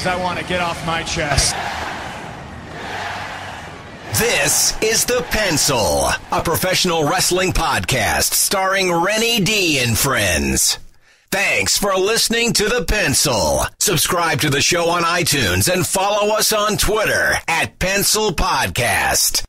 things I want to get off my chest. This is The Pencil, a professional wrestling podcast starring Renny D and friends. Thanks for listening to The Pencil. Subscribe to the show on iTunes and follow us on Twitter at Pencil Podcast.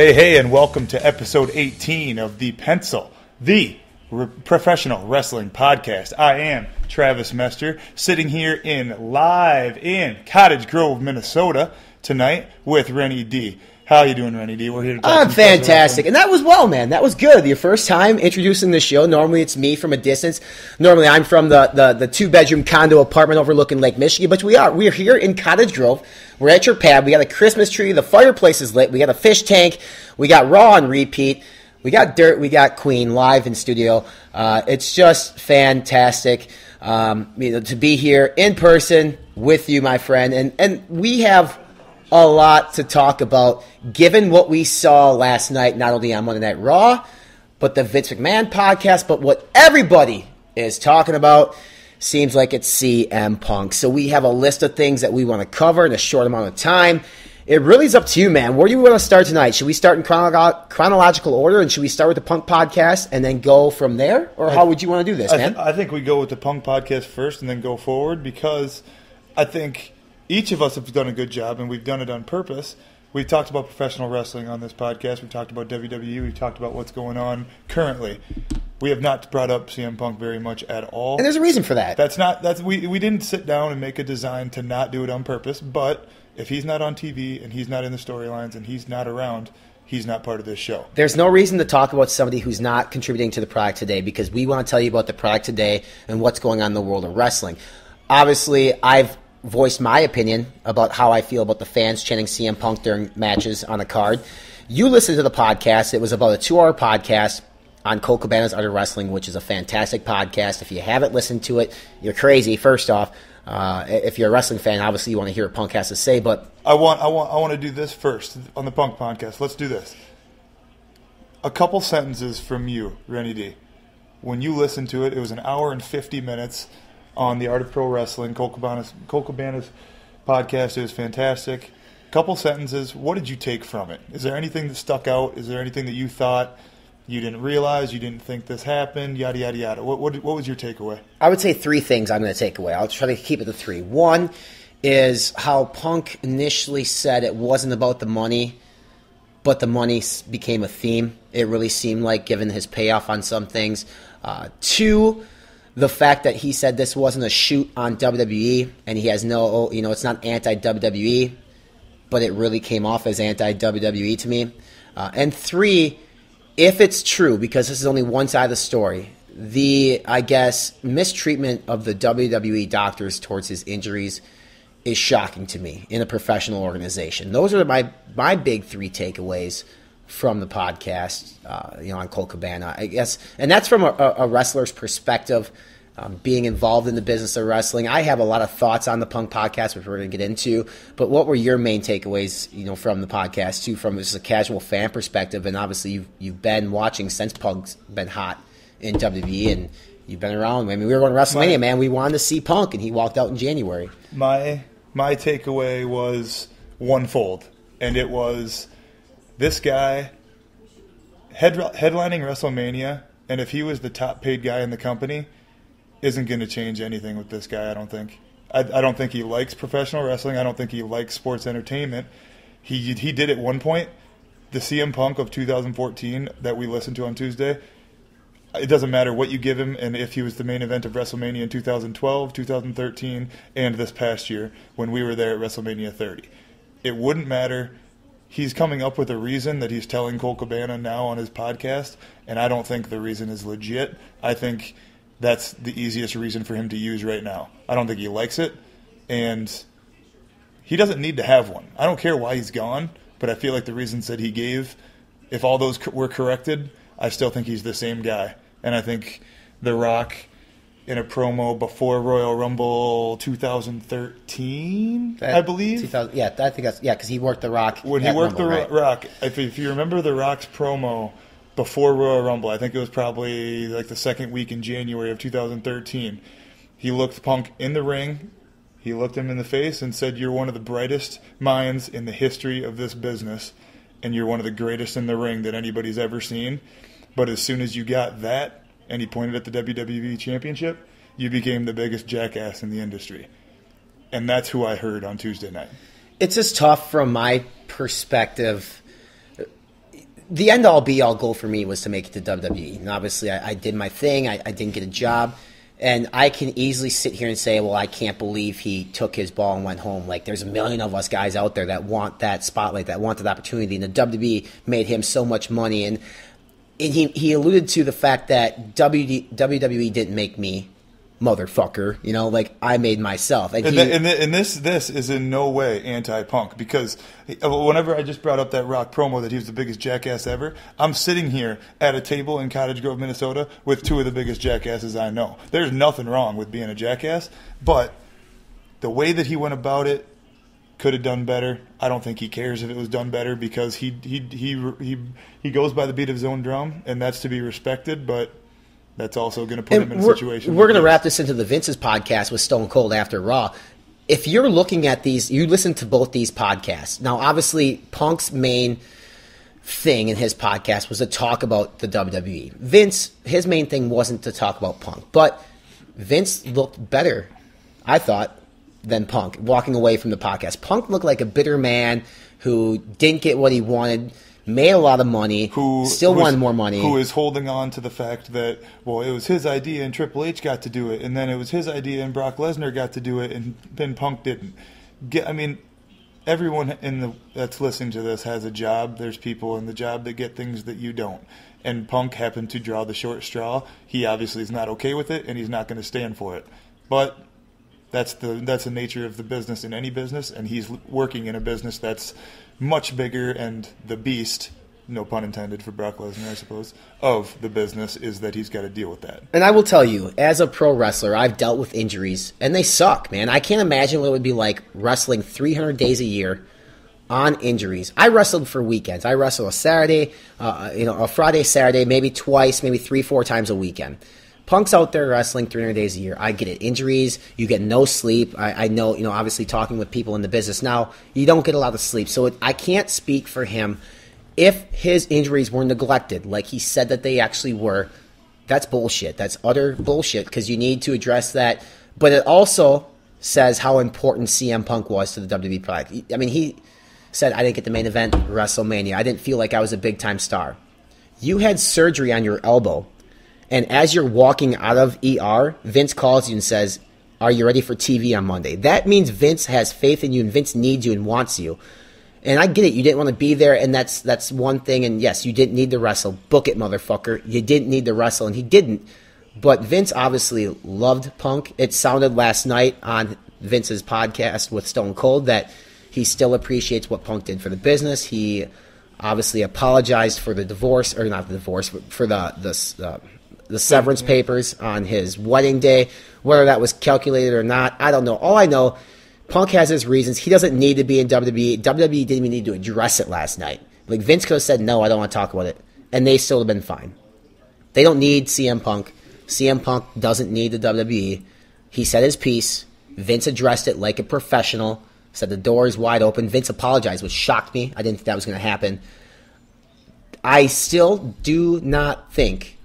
Hey, hey, and welcome to episode 18 of The Pencil, the re- professional wrestling podcast. I am Travis Mester, sitting here in live in Cottage Grove, Minnesota tonight with Renny D. How are you doing, Renny D? We're here to talk I'm fantastic. And that was well, man. That was good. Your first time introducing the show. Normally it's me from a distance. Normally I'm from the, the, the two bedroom condo apartment overlooking Lake Michigan. But we are. We're here in Cottage Grove. We're at your pad. We got a Christmas tree. The fireplace is lit. We got a fish tank. We got Raw on repeat. We got Dirt. We got Queen live in studio. Uh, it's just fantastic um, you know, to be here in person with you, my friend. And, and we have a lot to talk about given what we saw last night, not only on Monday Night Raw, but the Vince McMahon podcast, but what everybody is talking about seems like it's CM Punk. So we have a list of things that we want to cover in a short amount of time. It really is up to you, man. Where do you want to start tonight? Should we start in chrono- chronological order, and should we start with the Punk podcast and then go from there, or how would you want to do this, I, man? th- I think we go with the Punk podcast first and then go forward because I think each of us have done a good job and we've done it on purpose. We've talked about professional wrestling on this podcast. We've talked about WWE. We've talked about what's going on currently. We have not brought up CM Punk very much at all. and there's a reason for that. That's not that's we we didn't sit down and make a design to not do it on purpose. But if he's not on TV and he's not in the storylines and he's not around, he's not part of this show. There's no reason to talk about somebody who's not contributing to the product today because we want to tell you about the product today and what's going on in the world of wrestling. Obviously, I've voiced my opinion about how I feel about the fans chanting CM Punk during matches on the card. You listened to the podcast. It was about a two hour podcast on Colt Cabana's Art of Wrestling, which is a fantastic podcast. If you haven't listened to it, you're crazy, first off. Uh, if you're a wrestling fan, obviously you want to hear what Punk has to say, but I want I want I want to do this first on the Punk podcast. Let's do this. A couple sentences from you, Renny D. When you listened to it, it was an hour and fifty minutes on the Art of Pro Wrestling, Colt Cabana's, Colt Cabana's podcast. Was fantastic. Couple sentences. What did you take from it? Is there anything that stuck out? Is there anything that you thought you didn't realize? You didn't think this happened? Yada yada yada. What what, what was your takeaway? I would say three things I'm going to take away. I'll try to keep it to three. One is how Punk initially said it wasn't about the money, but the money became a theme. It really seemed like, given his payoff on some things. Uh, two, the fact that he said this wasn't a shoot on WWE, and he has no, you know, it's not anti WWE, but it really came off as anti WWE to me. Uh, and three, if it's true, because this is only one side of the story, the I guess mistreatment of the WWE doctors towards his injuries is shocking to me in a professional organization. Those are my my big three takeaways from the podcast, uh, you know, on Colt Cabana, I guess, and that's from a, a wrestler's perspective. Um, being involved in the business of wrestling, I have a lot of thoughts on the Punk podcast, which we're going to get into. But what were your main takeaways, you know, from the podcast too, from just a casual fan perspective? And obviously, you've you've been watching since Punk's been hot in WWE, and you've been around. I mean, we were going to WrestleMania, My- man. We wanted to see Punk, and he walked out in January. My my takeaway was onefold, and it was this guy head, headlining WrestleMania, and if he was the top paid guy in the company, isn't going to change anything with this guy. I don't think. I, I don't think he likes professional wrestling. I don't think he likes sports entertainment. He he did at one point the CM Punk of 2014 that we listened to on Tuesday. It doesn't matter what you give him, and if he was the main event of WrestleMania in 2012, 2013, and this past year when we were there at WrestleMania 30, it wouldn't matter. He's coming up with a reason that he's telling Colt Cabana now on his podcast, and I don't think the reason is legit. I think that's the easiest reason for him to use right now. I don't think he likes it, and he doesn't need to have one. I don't care why he's gone, but I feel like the reasons that he gave, if all those were corrected, I still think he's the same guy. And I think The Rock in a promo before Royal Rumble 2013, I believe. 2000, yeah, I think that's yeah, because he worked the Rock when he worked Rumble, the right. Rock, if, if you remember the Rock's promo before Royal Rumble, I think it was probably like the second week in January of 2013. He looked Punk in the ring. He looked him in the face and said, "You're one of the brightest minds in the history of this business, and you're one of the greatest in the ring that anybody's ever seen." But as soon as you got that, and he pointed at the WWE Championship, you became the biggest jackass in the industry. And that's who I heard on Tuesday night. it's just tough from my perspective. The end all be all goal for me was to make it to WWE. And obviously, I, I did my thing. I, I didn't get a job. And I can easily sit here and say, well, I can't believe he took his ball and went home. Like, there's a million of us guys out there that want that spotlight, that want that opportunity. And the WWE made him so much money. And, and he, he alluded to the fact that WD, WWE didn't make me, motherfucker. You know, like, I made myself. And, And, he, th- and, th- and this this is in no way anti-punk because uh, whenever I just brought up that Rock promo that he was the biggest jackass ever, I'm sitting here at a table in Cottage Grove, Minnesota, with two of the biggest jackasses I know. There's nothing wrong with being a jackass, but the way that he went about it could have done better. I don't think he cares if it was done better because he he he he he goes by the beat of his own drum, and that's to be respected. But that's also going to put him in a situation. We're going to wrap this into the Vince's podcast with Stone Cold after Raw. If you're looking at these, you listen to both these podcasts. Now, obviously, Punk's main thing in his podcast was to talk about the WWE. Vince, his main thing wasn't to talk about Punk, but Vince looked better, I thought, than Punk walking away from the podcast. Punk looked like a bitter man who didn't get what he wanted, made a lot of money, who still wanted more money. Who is holding on to the fact that well, it was his idea and Triple H got to do it, and then it was his idea and Brock Lesnar got to do it, and then Punk didn't. Get, I mean, everyone in the that's listening to this has a job. There's people in the job that get things that you don't. And Punk happened to draw the short straw. He obviously is not okay with it, and he's not going to stand for it. But that's the that's the nature of the business in any business, and he's working in a business that's much bigger. And the beast, no pun intended for Brock Lesnar, I suppose, of the business is that he's got to deal with that. And I will tell you, as a pro wrestler, I've dealt with injuries, and they suck, man. I can't imagine what it would be like wrestling 300 days a year on injuries. I wrestled for weekends. I wrestled a Saturday, uh, you know, a Friday, Saturday, maybe twice, maybe three, four times a weekend. Punk's out there wrestling 300 days a year. I get it. Injuries, you get no sleep. I, I know, you know, obviously talking with people in the business now, you don't get a lot of sleep. So it, I can't speak for him. If his injuries were neglected, like he said that they actually were, that's bullshit. That's utter bullshit because you need to address that. But it also says how important CM Punk was to the WWE product. I mean, he said, I didn't get the main event WrestleMania. I didn't feel like I was a big time star. You had surgery on your elbow, and as you're walking out of ER, Vince calls you and says, Are you ready for TV on Monday? That means Vince has faith in you and Vince needs you and wants you. And I get it. You didn't want to be there, and that's that's one thing. And yes, you didn't need to wrestle. Book it, motherfucker. You didn't need to wrestle, and he didn't. But Vince obviously loved Punk. It sounded last night on Vince's podcast with Stone Cold that he still appreciates what Punk did for the business. He obviously apologized for the divorce, or not the divorce, but for the the uh, the severance mm-hmm. papers on his wedding day. Whether that was calculated or not, I don't know. All I know, Punk has his reasons. He doesn't need to be in WWE. WWE didn't even need to address it last night. Like Vince could have said, "No, I don't want to talk about it," and they still have been fine. They don't need CM Punk. CM Punk doesn't need the WWE. He said his piece. Vince addressed it like a professional. Said the door is wide open. Vince apologized, which shocked me. I didn't think that was going to happen. I still do not think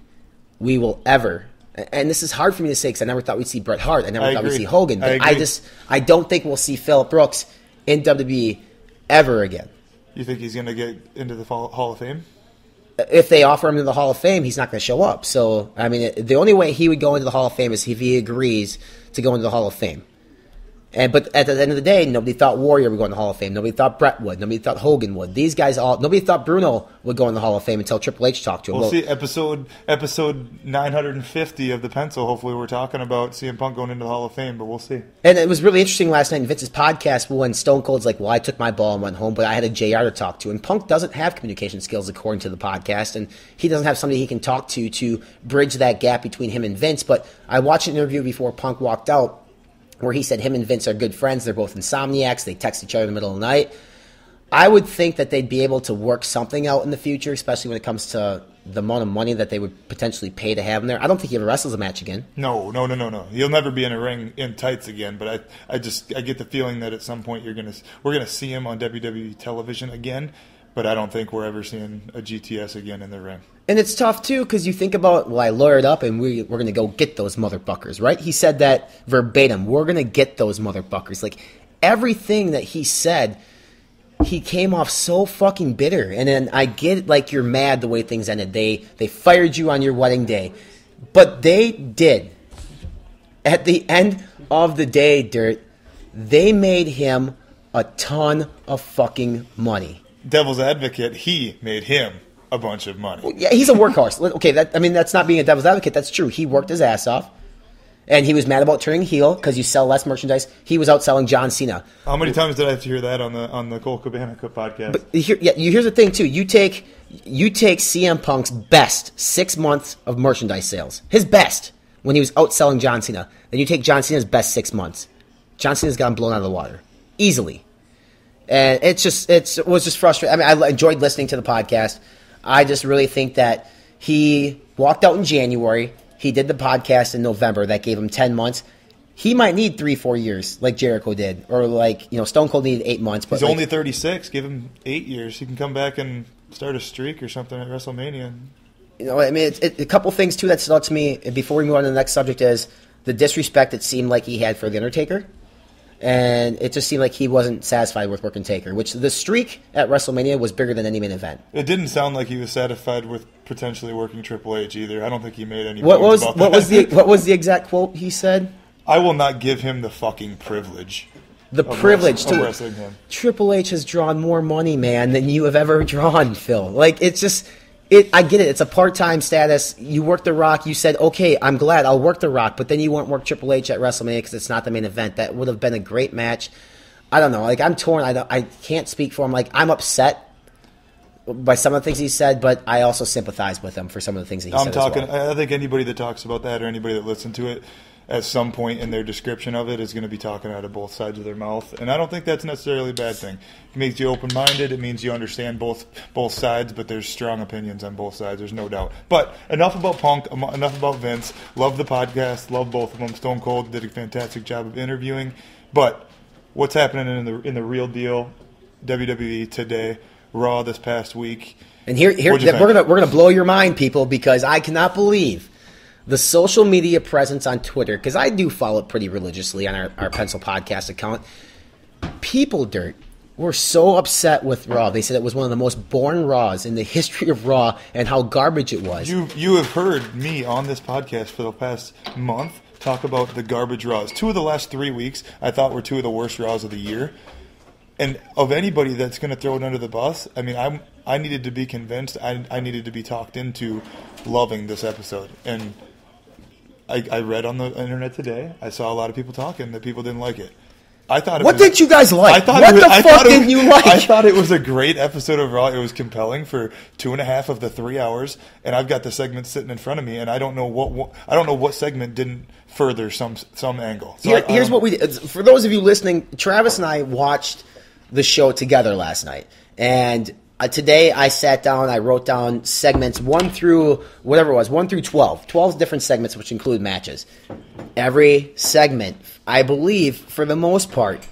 we will ever. And this is hard for me to say because I never thought we'd see Bret Hart. I never I thought we'd see Hogan. I But I, agree. just I don't think we'll see Phillip Brooks in WWE ever again. You think he's going to get into the Hall Hall of Fame? Uh, if they offer him to the Hall of Fame, he's not going to show up. So, I mean, the only way he would go into the Hall of Fame is if he agrees to go into the Hall of Fame. And but at the end of the day, nobody thought Warrior would go in the Hall of Fame. Nobody thought Bret would. Nobody thought Hogan would. These guys all. Nobody thought Bruno would go in the Hall of Fame until Triple H talked to him. We'll Well, see episode episode 950 of the pencil. Hopefully, we're talking about CM Punk going into the Hall of Fame, but we'll see. And it was really interesting last night in Vince's podcast when Stone Cold's like, "Well, I took my ball and went home, but I had a JR to talk to." And Punk doesn't have communication skills according to the podcast, and he doesn't have somebody he can talk to to bridge that gap between him and Vince. But I watched an interview before Punk walked out where he said him and Vince are good friends. They're both insomniacs. They text each other in the middle of the night. I would think that they'd be able to work something out in the future, especially when it comes to the amount of money that they would potentially pay to have him there. I don't think he ever wrestles a match again. No, no, no, no, no. He'll never be in a ring in tights again. But I, I just, I get the feeling that at some point you're gonna, we're gonna see him on WWE television again. But I don't think we're ever seeing a GTS again in the ring. And it's tough too because you think about, well, I lawyered up and we, we're going to go get those motherfuckers, right? He said that verbatim. We're going to get those motherfuckers. Like everything that he said, he came off so fucking bitter. And then I get like you're mad the way things ended. They they fired you on your wedding day, but they did. At the end of the day, dirt, they made him a ton of fucking money. Devil's advocate, he made him a bunch of money. Yeah, he's a workhorse. Okay, that I mean that's not being a devil's advocate. That's true. He worked his ass off, and he was mad about turning heel because you sell less merchandise. He was outselling John Cena. How many times did I have to hear that on the on the Colt Cabana podcast? But here, yeah, you, here's the thing too. You take you take CM Punk's best six months of merchandise sales, his best when he was outselling John Cena. Then you take John Cena's best six months. John Cena's gotten blown out of the water easily, and it's just it's, it was just frustrating. I mean, I enjoyed listening to the podcast. I just really think that he walked out in January. He did the podcast in November. That gave him ten months. He might need three, four years, like Jericho did, or like you know Stone Cold needed eight months. But He's like, only 36. Give him eight years. He can come back and start a streak or something at WrestleMania. you know, I mean, it's, it, a couple things too that stood out to me before we move on to the next subject is the disrespect it seemed like he had for the Undertaker, and it just seemed like he wasn't satisfied with working Taker. Which the streak at WrestleMania was bigger than any main event. It didn't sound like he was satisfied with potentially working Triple H either. I don't think he made any. What was what was the what was the exact quote he said? I will not give him the fucking privilege. The privilege wrestling- to wrestling him. Triple H has drawn more money, man, than you have ever drawn, Phil. Like it's just it. I get it. It's a part-time status. You work the Rock. You said, okay, I'm glad I'll work the Rock, but then you won't work Triple H at WrestleMania because it's not the main event. That would have been a great match. I don't know. Like I'm torn. I don't, I can't speak for him. Like I'm upset by some of the things he said, but I also sympathize with him for some of the things that he I'm said. talking. As well. I think anybody that talks about that or anybody that listened to it at some point in their description of it is going to be talking out of both sides of their mouth, and I don't think that's necessarily a bad thing. It makes you open-minded. It means you understand both both sides, but there's strong opinions on both sides. There's no doubt. But enough about Punk. Enough about Vince. Love the podcast. Love both of them. Stone Cold did a fantastic job of interviewing. But what's happening in the in the real deal WWE today? Raw this past week. And here, here we're think? gonna we're gonna blow your mind, people, because I cannot believe the social media presence on Twitter. Because I do follow it pretty religiously on our, our Pencil Podcast account. People, dirt, were so upset with Raw. They said it was one of the most boring Raws in the history of Raw, and how garbage it was. You you have heard me on this podcast for the past month talk about the garbage raws. Two of the last three weeks I thought were two of the worst raws of the year. And of anybody that's going to throw it under the bus, I mean, I'm I needed to be convinced. I I needed to be talked into loving this episode. And I, I read on the internet today. I saw a lot of people talking that people didn't like it. I thought. It What was- did you guys like? I thought What was, the I fuck didn't was- you like? I thought it was a great episode of Raw. It was compelling for two and a half of the three hours, and I've got the segment sitting in front of me, and I don't know what, what I don't know what segment didn't further some some angle. So Here, I here's what we. For those of you listening, Travis and I watched the show together last night. And uh, today I sat down, I wrote down segments 1 through whatever it was, 1 through 12. 12 different segments, which include matches. Every segment, I believe, for the most part,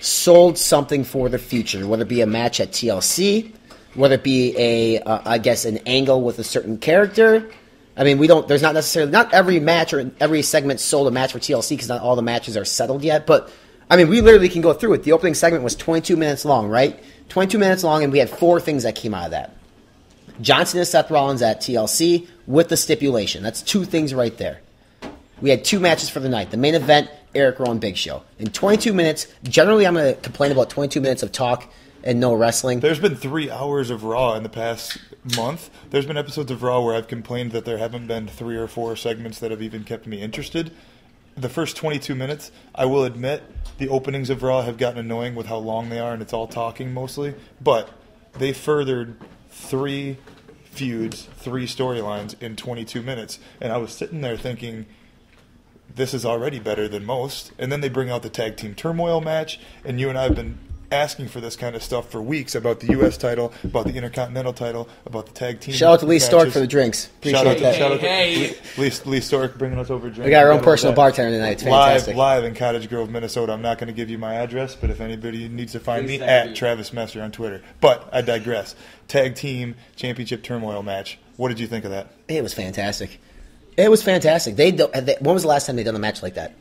sold something for the future, whether it be a match at TLC, whether it be a, uh, I guess, an angle with a certain character. I mean, we don't. There's not necessarily not every match or every segment sold a match for TLC because not all the matches are settled yet. But I mean, we literally can go through it. The opening segment was 22 minutes long, right? 22 minutes long, and we had four things that came out of that. Johnson and Seth Rollins at TLC with the stipulation. That's two things right there. We had two matches for the night. The main event, Erick Rowan Big Show. In 22 minutes, generally I'm going to complain about 22 minutes of talk and no wrestling. There's been three hours of Raw in the past month. There's been episodes of Raw where I've complained that there haven't been three or four segments that have even kept me interested. The first 22 minutes, I will admit, the openings of Raw have gotten annoying with how long they are and it's all talking mostly. But they furthered three feuds, three storylines in 22 minutes. And I was sitting there thinking, this is already better than most. And then they bring out the tag team turmoil match, and you and I have been asking for this kind of stuff for weeks about the U.S. title, about the Intercontinental title, about the tag team. Shout out to Lee Stork for the drinks. Appreciate Shout out, to, that. shout out to Hey, Lee, Lee, Lee Stork bringing us over drinks. We got our own personal that. bartender tonight. It's Live, fantastic. live in Cottage Grove, Minnesota. I'm not going to give you my address, but if anybody needs to find Please me, at you. Travis Mester on Twitter. But I digress. Tag team championship turmoil match. What did you think of that? It was fantastic. It was fantastic. They, do- they when was the last time they done a match like that?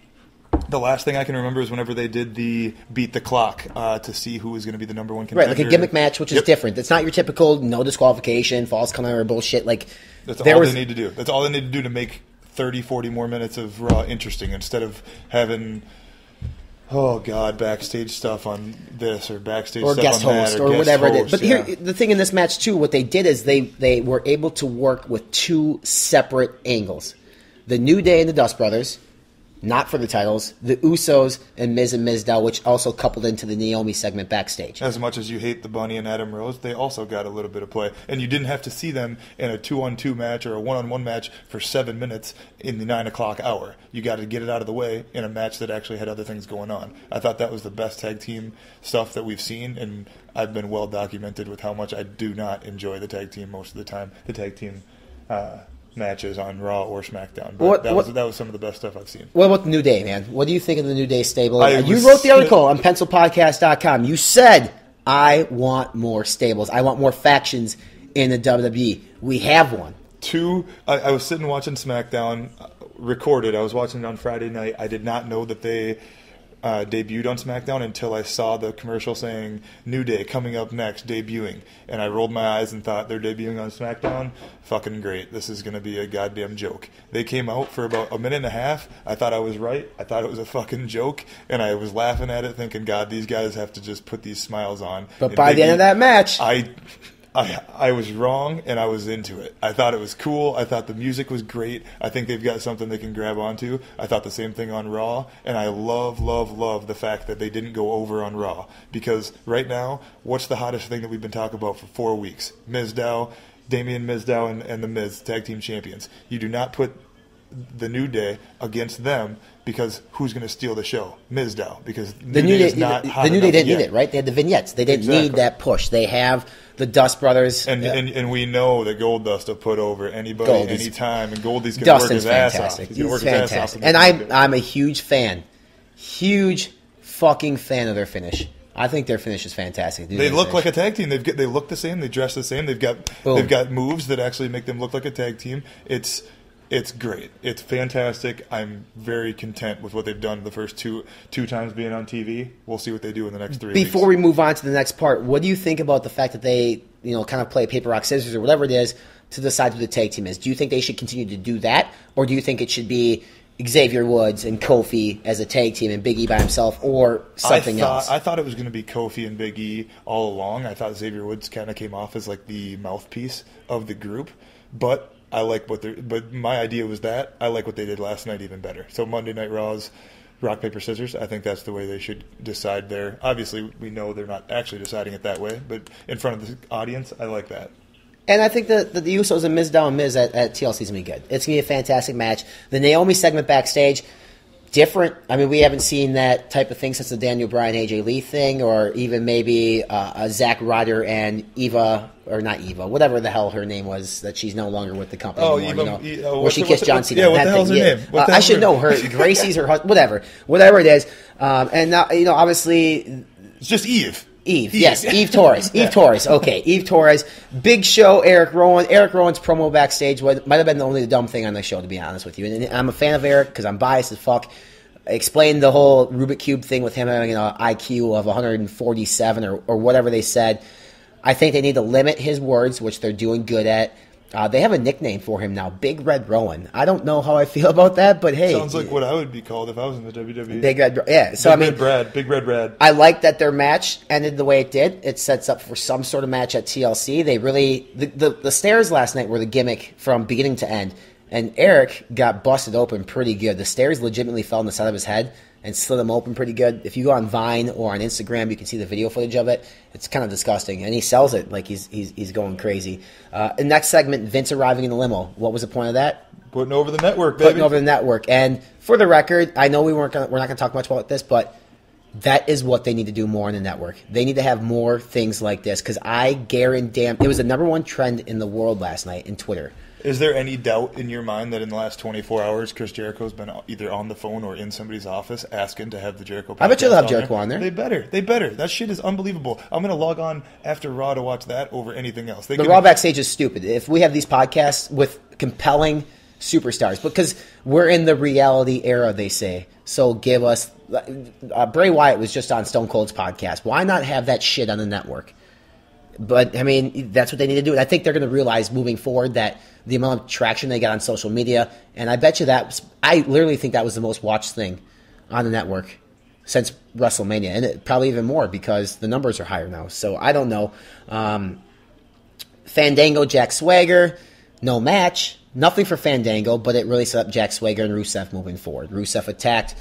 The last thing I can remember is whenever they did the beat the clock uh, to see who was going to be the number one contender. Right, like a gimmick match, which is Yep. different. It's not your typical no disqualification, false count or bullshit. Like That's there all was they need to do. That's all they need to do to make 30, 40 more minutes of Raw interesting instead of having, oh God, backstage stuff on this or backstage or stuff guest on that host or, or, guest whatever it is. But yeah. here, the thing in this match too, what they did is they they were able to work with two separate angles: the New Day and the Dust Brothers, not for the titles, the Usos and Miz and Mizdow, which also coupled into the Naomi segment backstage. As much as you hate the Bunny and Adam Rose, they also got a little bit of play. And you didn't have to see them in a two on two match or a one on one match for seven minutes in the nine o'clock hour. You got to get it out of the way in a match that actually had other things going on. I thought that was the best tag team stuff that we've seen, and I've been well documented with how much I do not enjoy the tag team most of the time. The tag team. Uh, Matches on Raw or SmackDown, but What- that what- was that was some of the best stuff I've seen. What about the New Day, man? What do you think of the New Day stable? I you wrote the article on pencilpodcast.com. You said, I want more stables. I want more factions in the WWE. We have one. two I, I was sitting watching smackdown uh, recorded i was watching it on friday night i did not know that they uh, debuted on smackdown until i saw the commercial saying new day coming up next debuting. And i rolled my eyes and thought they're debuting on smackdown? Fucking great. This is going to be a goddamn joke. They came out for about a minute and a half. I thought i was right. I thought it was a fucking joke. And i was laughing at it thinking god these guys have to just put these smiles on But And by the end E- of that match, I, I, I was wrong, and I was into it. I thought it was cool. I thought the music was great. I think they've got something they can grab onto. I thought the same thing on Raw, and I love, love, love the fact that they didn't go over on Raw because right now, what's the hottest thing that we've been talking about for four weeks? Mizdow, Damien Mizdow, and, and the Miz tag team champions. You do not put the New Day against them because who's going to steal the show? Mizdow because the New Day, is not the, hot the New Day didn't yet. need it, right? They had the vignettes. They didn't need that push. They have the Dust Brothers. And, uh, and and we know that Gold Dust will put over anybody Goldie's- anytime, and Goldie's going to work his ass off. He's He's, work his ass off. fantastic. And I'm. I'm a huge fan, huge fucking fan of their finish. I think their finish is fantastic. They look like a tag team. They've got, they look the same. They dress the same. They've got Boom. they've got moves that actually make them look like a tag team. It's it's great. It's fantastic. I'm very content with what they've done the first two two times being on TV. We'll see what they do in the next three. Before weeks. we move on to the next part, what do you think about the fact that they, you know, kind of play paper rock scissors or whatever it is to decide who the tag team is? Do you think they should continue to do that, or do you think it should be Xavier Woods and Kofi as a tag team and Big E by himself, or something I thought, else? I thought it was going to be Kofi and Big E all along. I thought Xavier Woods kind of came off as like the mouthpiece of the group, but I like what they're. But my idea was that I like what they did last night even better. So Monday Night Raw's rock paper scissors. I think that's the way they should decide there. Obviously, we know they're not actually deciding it that way, but in front of the audience, I like that. And I think that the, the Usos and Mizdow and Miz at, at TLC is going to be good. It's going to be a fantastic match. The Naomi segment backstage, different. I mean, we haven't seen that type of thing since the Daniel Bryan AJ Lee thing, or even maybe uh, a Zack Ryder and Eva, or not Eva, whatever the hell her name was, that she's no longer with the company Oh, anymore. Eva- you know, oh, where she the- kissed John Cena. yeah, what that the hell's thing, her yeah. name? Uh, I should know her. Gracie's her husband, whatever, whatever it is. Um, and now, you know, obviously It's just Eve. Eve, yes, Eve Torres. Eve Torres. Okay, Eve Torres. Big show. Erick Rowan. Erick Rowan's promo backstage might have been the only dumb thing on the show, to be honest with you. And, I'm a fan of Erick because I'm biased as fuck. Explained the whole Rubik cube thing with him having an IQ of 147 or, or whatever they said. I think they need to limit his words, which they're doing good at. Uh, they have a nickname for him now, Big Red Rowan. I don't know how I feel about that, but hey, Sounds like what I would be called if I was in the WWE. Big Red. Yeah. So Big I mean, Red Brad, Big Red Brad. I like that their match ended the way it did. It sets up for some sort of match at TLC. They really the, the the stairs last night were the gimmick from beginning to end, and Erick got busted open pretty good. The stairs legitimately fell on the side of his head and slit him open pretty good. If you go on Vine or on Instagram, you can see the video footage of it. It's kind of disgusting, and he sells it like he's he's he's going crazy. Uh, next segment, Vince arriving in the limo. What was the point of that? Putting over the network, baby. putting over the network. And for the record, I know we weren't gonna, we're not going to talk much about this, but that is what they need to do more on the network. They need to have more things like this because I guarantee it was the number one trend in the world last night in Twitter. Is there any doubt in your mind that in the last 24 hours, Chris Jericho's been either on the phone or in somebody's office asking to have the Jericho? I bet you they'll have podcast Jericho on there. They better. They better. That shit is unbelievable. I'm gonna log on after Raw to watch that over anything else. They The can- Raw backstage is stupid. If we have these podcasts with compelling superstars, because we're in the reality era, they say. So give us. Uh, Bray Wyatt was just on Stone Cold's podcast. Why not have that shit on the network? But I mean, that's what they need to do. And I think they're going to realize moving forward that the amount of traction they got on social media, and I bet you that was, I literally think that was the most watched thing on the network since WrestleMania, and it, probably even more because the numbers are higher now. So I don't know. Um, Fandango, Jack Swagger, no match. Nothing for Fandango, but it really set up Jack Swagger and Rusev moving forward. Rusev attacked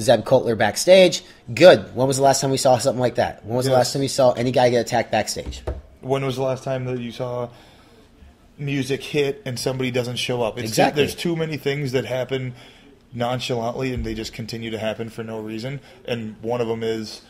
Zeb Colter backstage. Good. When was the last time we saw something like that? When was the last time we saw any guy get attacked backstage? When was the last time that you saw music hit and somebody doesn't show up? It's Exactly. there's too many things that happen nonchalantly and they just continue to happen for no reason. And one of them is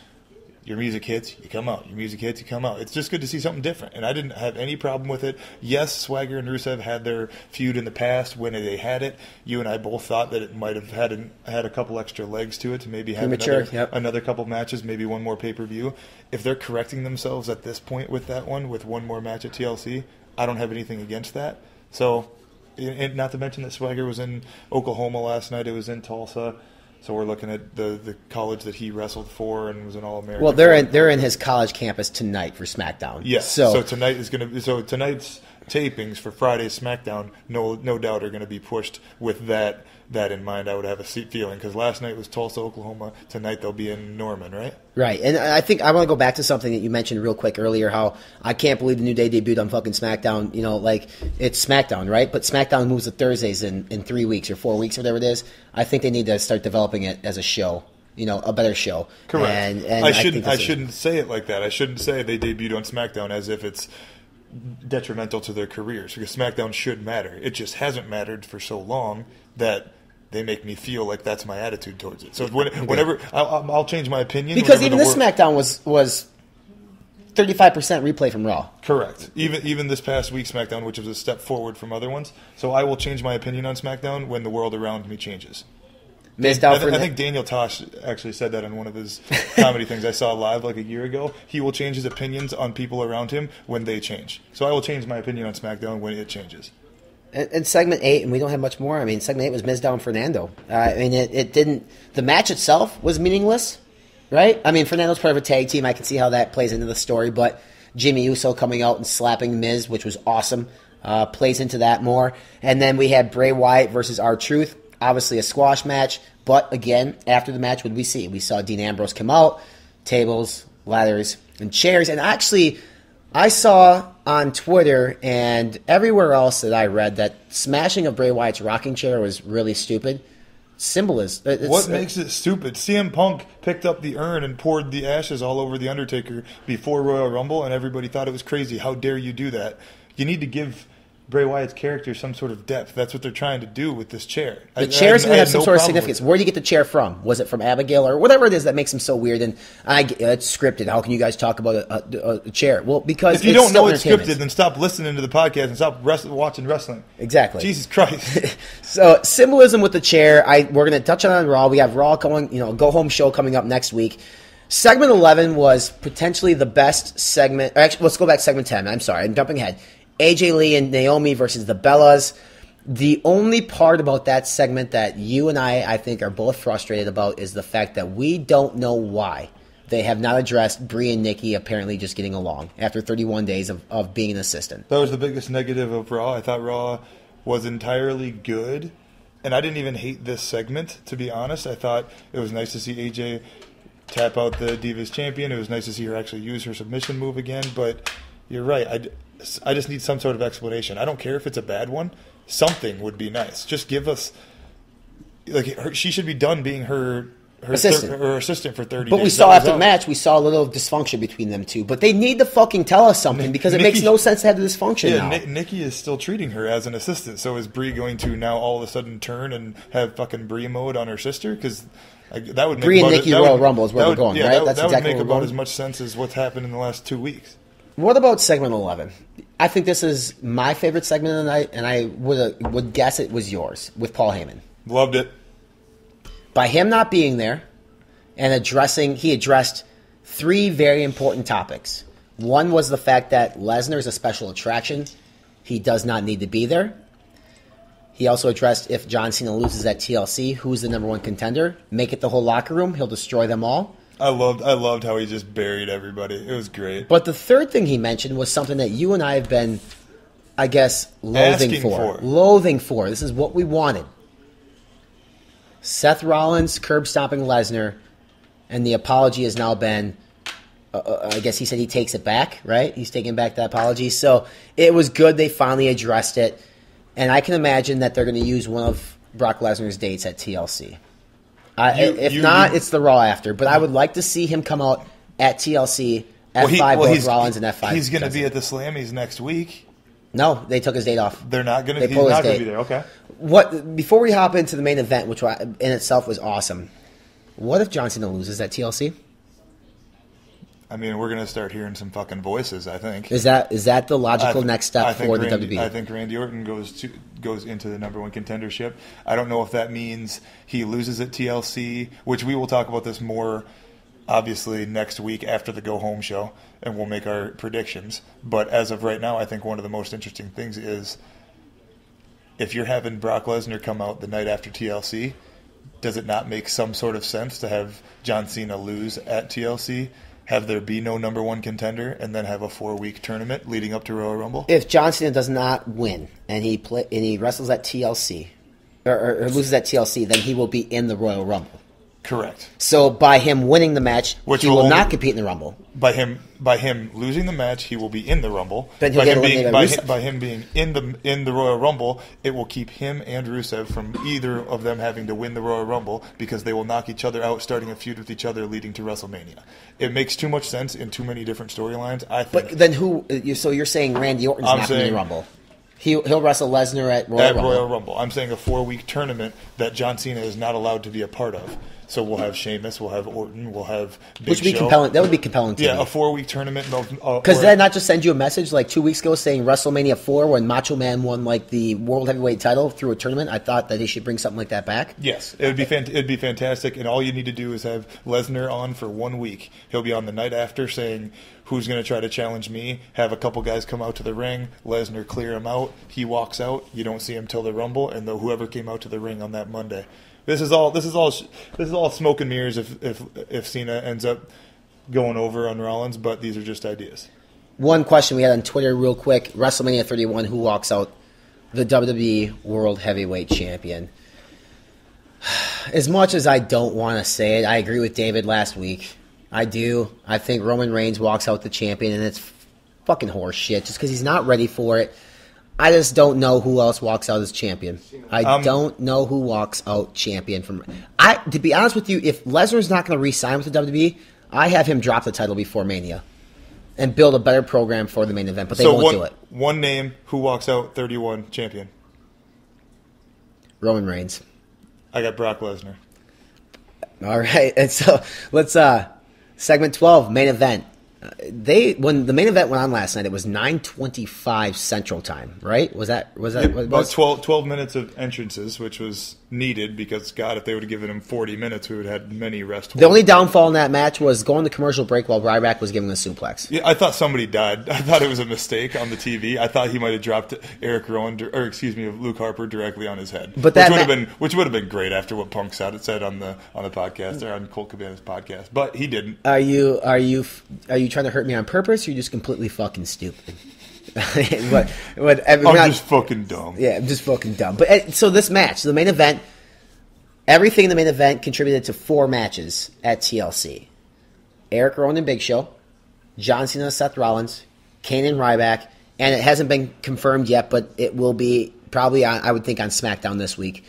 your music hits, you come out. Your music hits, you come out. It's just good to see something different. And I didn't have any problem with it. Yes, Swagger and Rusev had their feud in the past when they had it. You and I both thought that it might have had an, had a couple extra legs to it to maybe have Premature, another, yep. another couple matches, maybe one more pay per view. If they're correcting themselves at this point with that one, with one more match at TLC, I don't have anything against that. So, and- and not to mention that Swagger was in Oklahoma last night. It was in Tulsa. So we're looking at the, the college that he wrestled for and was an All American. Well, they're in they're in his college campus tonight for SmackDown. Yes. So, So, tonight is going to so tonight's tapings for Friday's SmackDown, no no doubt, are going to be pushed with that that in mind. I would have a se- feeling because last night was Tulsa, Oklahoma. Tonight they'll be in Norman, right? Right, and I think I want to go back to something that you mentioned real quick earlier. How I can't believe the New Day debuted on fucking SmackDown. You know, like it's SmackDown, right? But SmackDown moves to Thursdays in, in three weeks or four weeks or whatever it is. I think they need to start developing it as a show. You know, a better show. Correct. And, and I shouldn't. I, a- shouldn't say it like that. I shouldn't say they debuted on SmackDown as if it's detrimental to their careers because SmackDown should matter. It just hasn't mattered for so long that they make me feel like that's my attitude towards it. So when, whenever I'll, I'll- change my opinion because even this wor- SmackDown was was thirty five percent replay from Raw. Correct. Even even this past week SmackDown, which was a step forward from other ones. So I will change my opinion on SmackDown when the world around me changes. Missed I, out th- for I think Daniel Tosh actually said that in one of his comedy things I saw live like a year ago. He will change his opinions on people around him when they change. So I will change my opinion on SmackDown when it changes. And, and segment eight, and we don't have much more. I mean, segment eight was Mizdow Fernando. Uh, I mean, it, it didn't. The match itself was meaningless, right? I mean, Fernando's part of a tag team. I can see how that plays into the story, but Jimmy Uso coming out and slapping Miz, which was awesome, uh, plays into that more. And then we had Bray Wyatt versus R Truth. Obviously, a squash match, but again, after the match, what did we see? We saw Dean Ambrose come out, tables, ladders, and chairs, and actually. I saw on Twitter and everywhere else that I read that smashing of Bray Wyatt's rocking chair was really stupid. Symbolism. Uh, it's- What uh, makes it stupid? CM Punk picked up the urn and poured the ashes all over the Undertaker before Royal Rumble, and everybody thought it was crazy. How dare you do that? You need to give Bray Wyatt's character some sort of depth. That's what they're trying to do with this chair. I- The chair's I- going to have some no sort of significance. Where do you get the chair from? Was it from Abigail or whatever it is that makes him so weird? And I, get- it's scripted. How can you guys talk about a, a, a chair? Well, because If you don't know it's scripted, then stop listening to the podcast and stop rest- watching wrestling. Exactly. Jesus Christ. So symbolism with the chair. I we're going to touch on Raw. We have Raw going, you know, go home show coming up next week. Segment eleven was potentially the best segment. Actually, let's go back to segment ten. I'm sorry, I'm jumping ahead. AJ Lee and Naomi versus the Bellas. The only part about that segment that you and I, I think, are both frustrated about is the fact that we don't know why they have not addressed Brie and Nikki apparently just getting along after 31 days of, of being an assistant. That was the biggest negative of Raw. I thought Raw was entirely good, and I didn't even hate this segment. To be honest, I thought it was nice to see AJ tap out the Divas champion. It was nice to see her actually use her submission move again. But you're right. I, I just need some sort of explanation. I don't care if it's a bad one. Something would be nice. Just give us like her, she should be done being her her Assistant. thir- her assistant for thirty. But days. we saw after the match, we saw a little dysfunction between them two. But they need to fucking tell us something because it makes no sense to have the dysfunction Yeah, now. Ni- Nikki is still treating her as an assistant. So is Brie going to now all of a sudden turn and have fucking Brie mode on her sister? Because that would make Brie and Nikki Royal would- Rumble is where that we're going, yeah, right? That, That's that exactly would make about going. as much sense as what's happened in the last two weeks. What about segment 11? I think this is my favorite segment of the night, and I would uh, would guess it was yours with Paul Heyman. Loved it. By him not being there and addressing, he addressed three very important topics. One was the fact that Lesnar is a special attraction. He does not need to be there. He also addressed if John Cena loses at TLC, who's the number one contender? Make it the whole locker room. He'll destroy them all. I loved I loved how he just buried everybody. It was great. But the third thing he mentioned was something that you and I have been, I guess, loathing for. for. Loathing for. This is what we wanted. Seth Rollins curb stomping Lesnar, and the apology has now been. Uh, uh, I guess he said he takes it back, right? He's taking back the apology. So it was good they finally addressed it, and I can imagine that they're going to use one of Brock Lesnar's dates at TLC. I, You- if you- not, you- it's the Raw after. But I would like to see him come out at TLC F5 he- both he's, Rollins and F5. He's going to be at the Slammies next week. No, they took his date off. They're not going to. Pulled his not going to date. be there. Okay. What before we hop into the main event, which in itself was awesome. What if John Cena loses at TLC? I mean, we're going to start hearing some fucking voices. I think. Is that is that the logical th- next step I think for the? Randy, WWE? I think Randy Orton goes to goes into the number one contendership. I don't know if that means he loses at TLC, which we will talk about this more obviously next week after the go home show, and we'll make our predictions. But as of right now, I think one of the most interesting things is if you're having Brock Lesnar come out the night after TLC, does it not make some sort of sense to have John Cena lose at TLC? Have there be no number one contender, and then have a four week tournament leading up to Royal Rumble? if John Cena does not win and he play and he wrestles at TLC or, or, or loses at TLC, then he will be in the Royal Rumble. Correct. So by him winning the match, Which he will will only- not compete in the Rumble. By him, by him losing the match, he will be in the Rumble. Then he'll by get him being, by, him, by him being in the in the Royal Rumble, it will keep him and Rusev from either of them having to win the Royal Rumble because they will knock each other out, starting a feud with each other, leading to WrestleMania. It makes too much sense in too many different storylines. I think. But then who? uh, So you're saying Randy Orton's I'm not saying- the Rumble? He he'll wrestle Lesnar at Royal at Rumble. Royal Rumble. I'm saying a four week tournament that John Cena is not allowed to be a part of. So we'll have Sheamus, we'll have Orton, we'll have Big which would be Show. compelling. That would be compelling to Yeah, me. a four week tournament. no- uh, Because did I not just send you a message like two weeks ago saying WrestleMania 4 when Macho Man won like the World Heavyweight title through a tournament? I thought that they should bring something like that back. Yes, it would be fant- it'd be fantastic, and all you need to do is have Lesnar on for one week. He'll be on the night after, saying who's going to try to challenge me. Have a couple guys come out to the ring. Lesnar clear him out. He walks out. You don't see him till the Rumble, and the, whoever came out to the ring on that Monday. This is all. This is all. This is all smoke and mirrors. If if if Cena ends up going over on Rollins, but these are just ideas. One question we had on Twitter, real quick WrestleMania 31, who walks out the WWE World Heavyweight Champion? As much as I don't want to say it, I agree with David last week. I do. I think Roman Reigns walks out the champion, and it's fucking horse shit just because he's not ready for it. I just don't know who else walks out as champion. I Um, don't know who walks out champion from. I to be honest with you, if Lesnar's not going to re-sign with the WWE, I have him drop the title before Mania and build a better program for the main event. But they so won't one do it. one name who walks out thirty one champion. Roman Reigns. I got Brock Lesnar. All right, and so let's uh segment twelve main event. They when the main event went on last night, it was 9:25 Central Time, right? Was that was that it About was? 12, 12 minutes of entrances, which was needed because, God, if they would have given him 40 minutes, we would have had many rest The only downfall in that match was going to commercial break while Ryback was giving a suplex. Yeah, I thought somebody died. I thought it was a mistake on the TV. I thought he might have dropped Erick Rowan, or excuse me, Luke Harper directly on his head. But that which would have been which would have been great after what Punk said, said on the on the podcast or on Colt Cabana's podcast. But he didn't. Are you are you are you trying to hurt me on purpose? or You're just completely fucking stupid. what? What? I mean, I'm not- just fucking dumb. Yeah, I'm just fucking dumb. But uh, so this match, the main event, everything in the main event contributed to four matches at TLC. Erick Rowan and Big Show, John Cena, Seth Rollins, Kane and Ryback, and it hasn't been confirmed yet, but it will be probably on, I would think on SmackDown this week.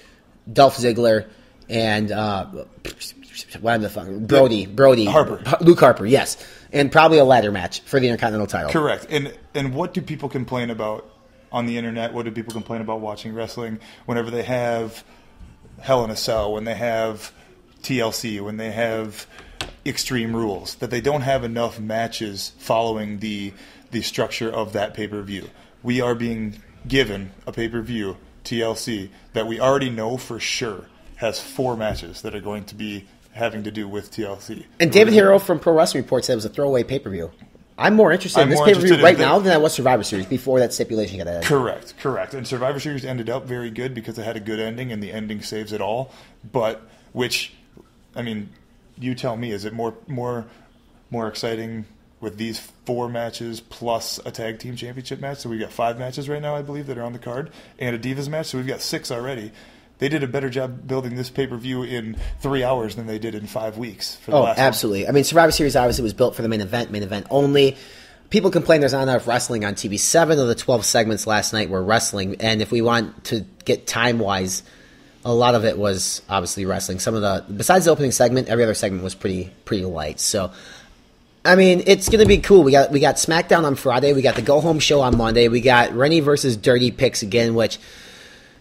Dolph Ziggler and uh, what the fuck? Brody, Brody Harper. Luke Harper, yes, and probably a ladder match for the Intercontinental title. Correct. And and what do people complain about on the internet? What do people complain about watching wrestling whenever they have Hell in a Cell, when they have TLC, when they have Extreme Rules, that they don't have enough matches following the the structure of that pay per view. We are being given a pay per view TLC that we already know for sure has four matches that are going to be having to do with TLC. And David Hero from Pro Wrestling Report said it was a throwaway pay per view. I'm more interested I'm in this pay per view right now than I was Survivor Series before that stipulation got added. Correct, correct. And Survivor Series ended up very good because it had a good ending, and the ending saves it all. But which, I mean, you tell me, is it more more more exciting with these four matches plus a tag team championship match? So we've got five matches right now, I believe, that are on the card, and a Divas match. So we've got six already. They did a better job building this pay per view in three hours than they did in five weeks. For the Oh, last one. absolutely. I mean, Survivor Series obviously was built for the main event, main event only. People complain there's not enough wrestling on TV. Seven of the 12 segments last night were wrestling. And if we want to get time wise, a lot of it was obviously wrestling. Some of the, besides the opening segment, every other segment was pretty, pretty light. So, I mean, it's going to be cool. We got, we got SmackDown on Friday. We got the go home show on Monday. We got Renny versus Dirty Picks again, which,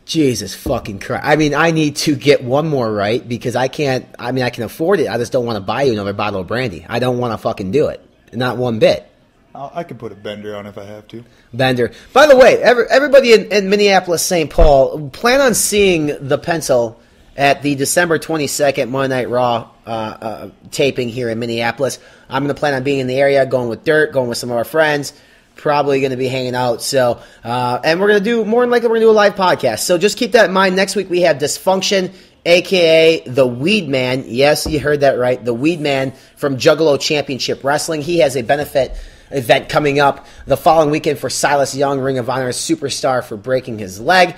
Jesus fucking Christ. I mean, I need to get one more right because I can't, I mean, I can afford it. I just don't want to buy you another bottle of brandy. I don't want to fucking do it. Not one bit. I'll, I could put a bender on if I have to. Bender. By the way, every, everybody in, in Minneapolis, St. Paul, plan on seeing the pencil at the December 22nd Monday Night Raw uh, uh, taping here in Minneapolis. I'm going to plan on being in the area, going with Dirt, going with some of our friends. Probably going to be hanging out. So, uh, and we're going to do more than likely we're going to do a live podcast. So just keep that in mind. Next week we have Dysfunction, aka the Weed Man. Yes, you heard that right. The Weed Man from Juggalo Championship Wrestling. He has a benefit event coming up the following weekend for Silas Young, Ring of Honor superstar for breaking his leg.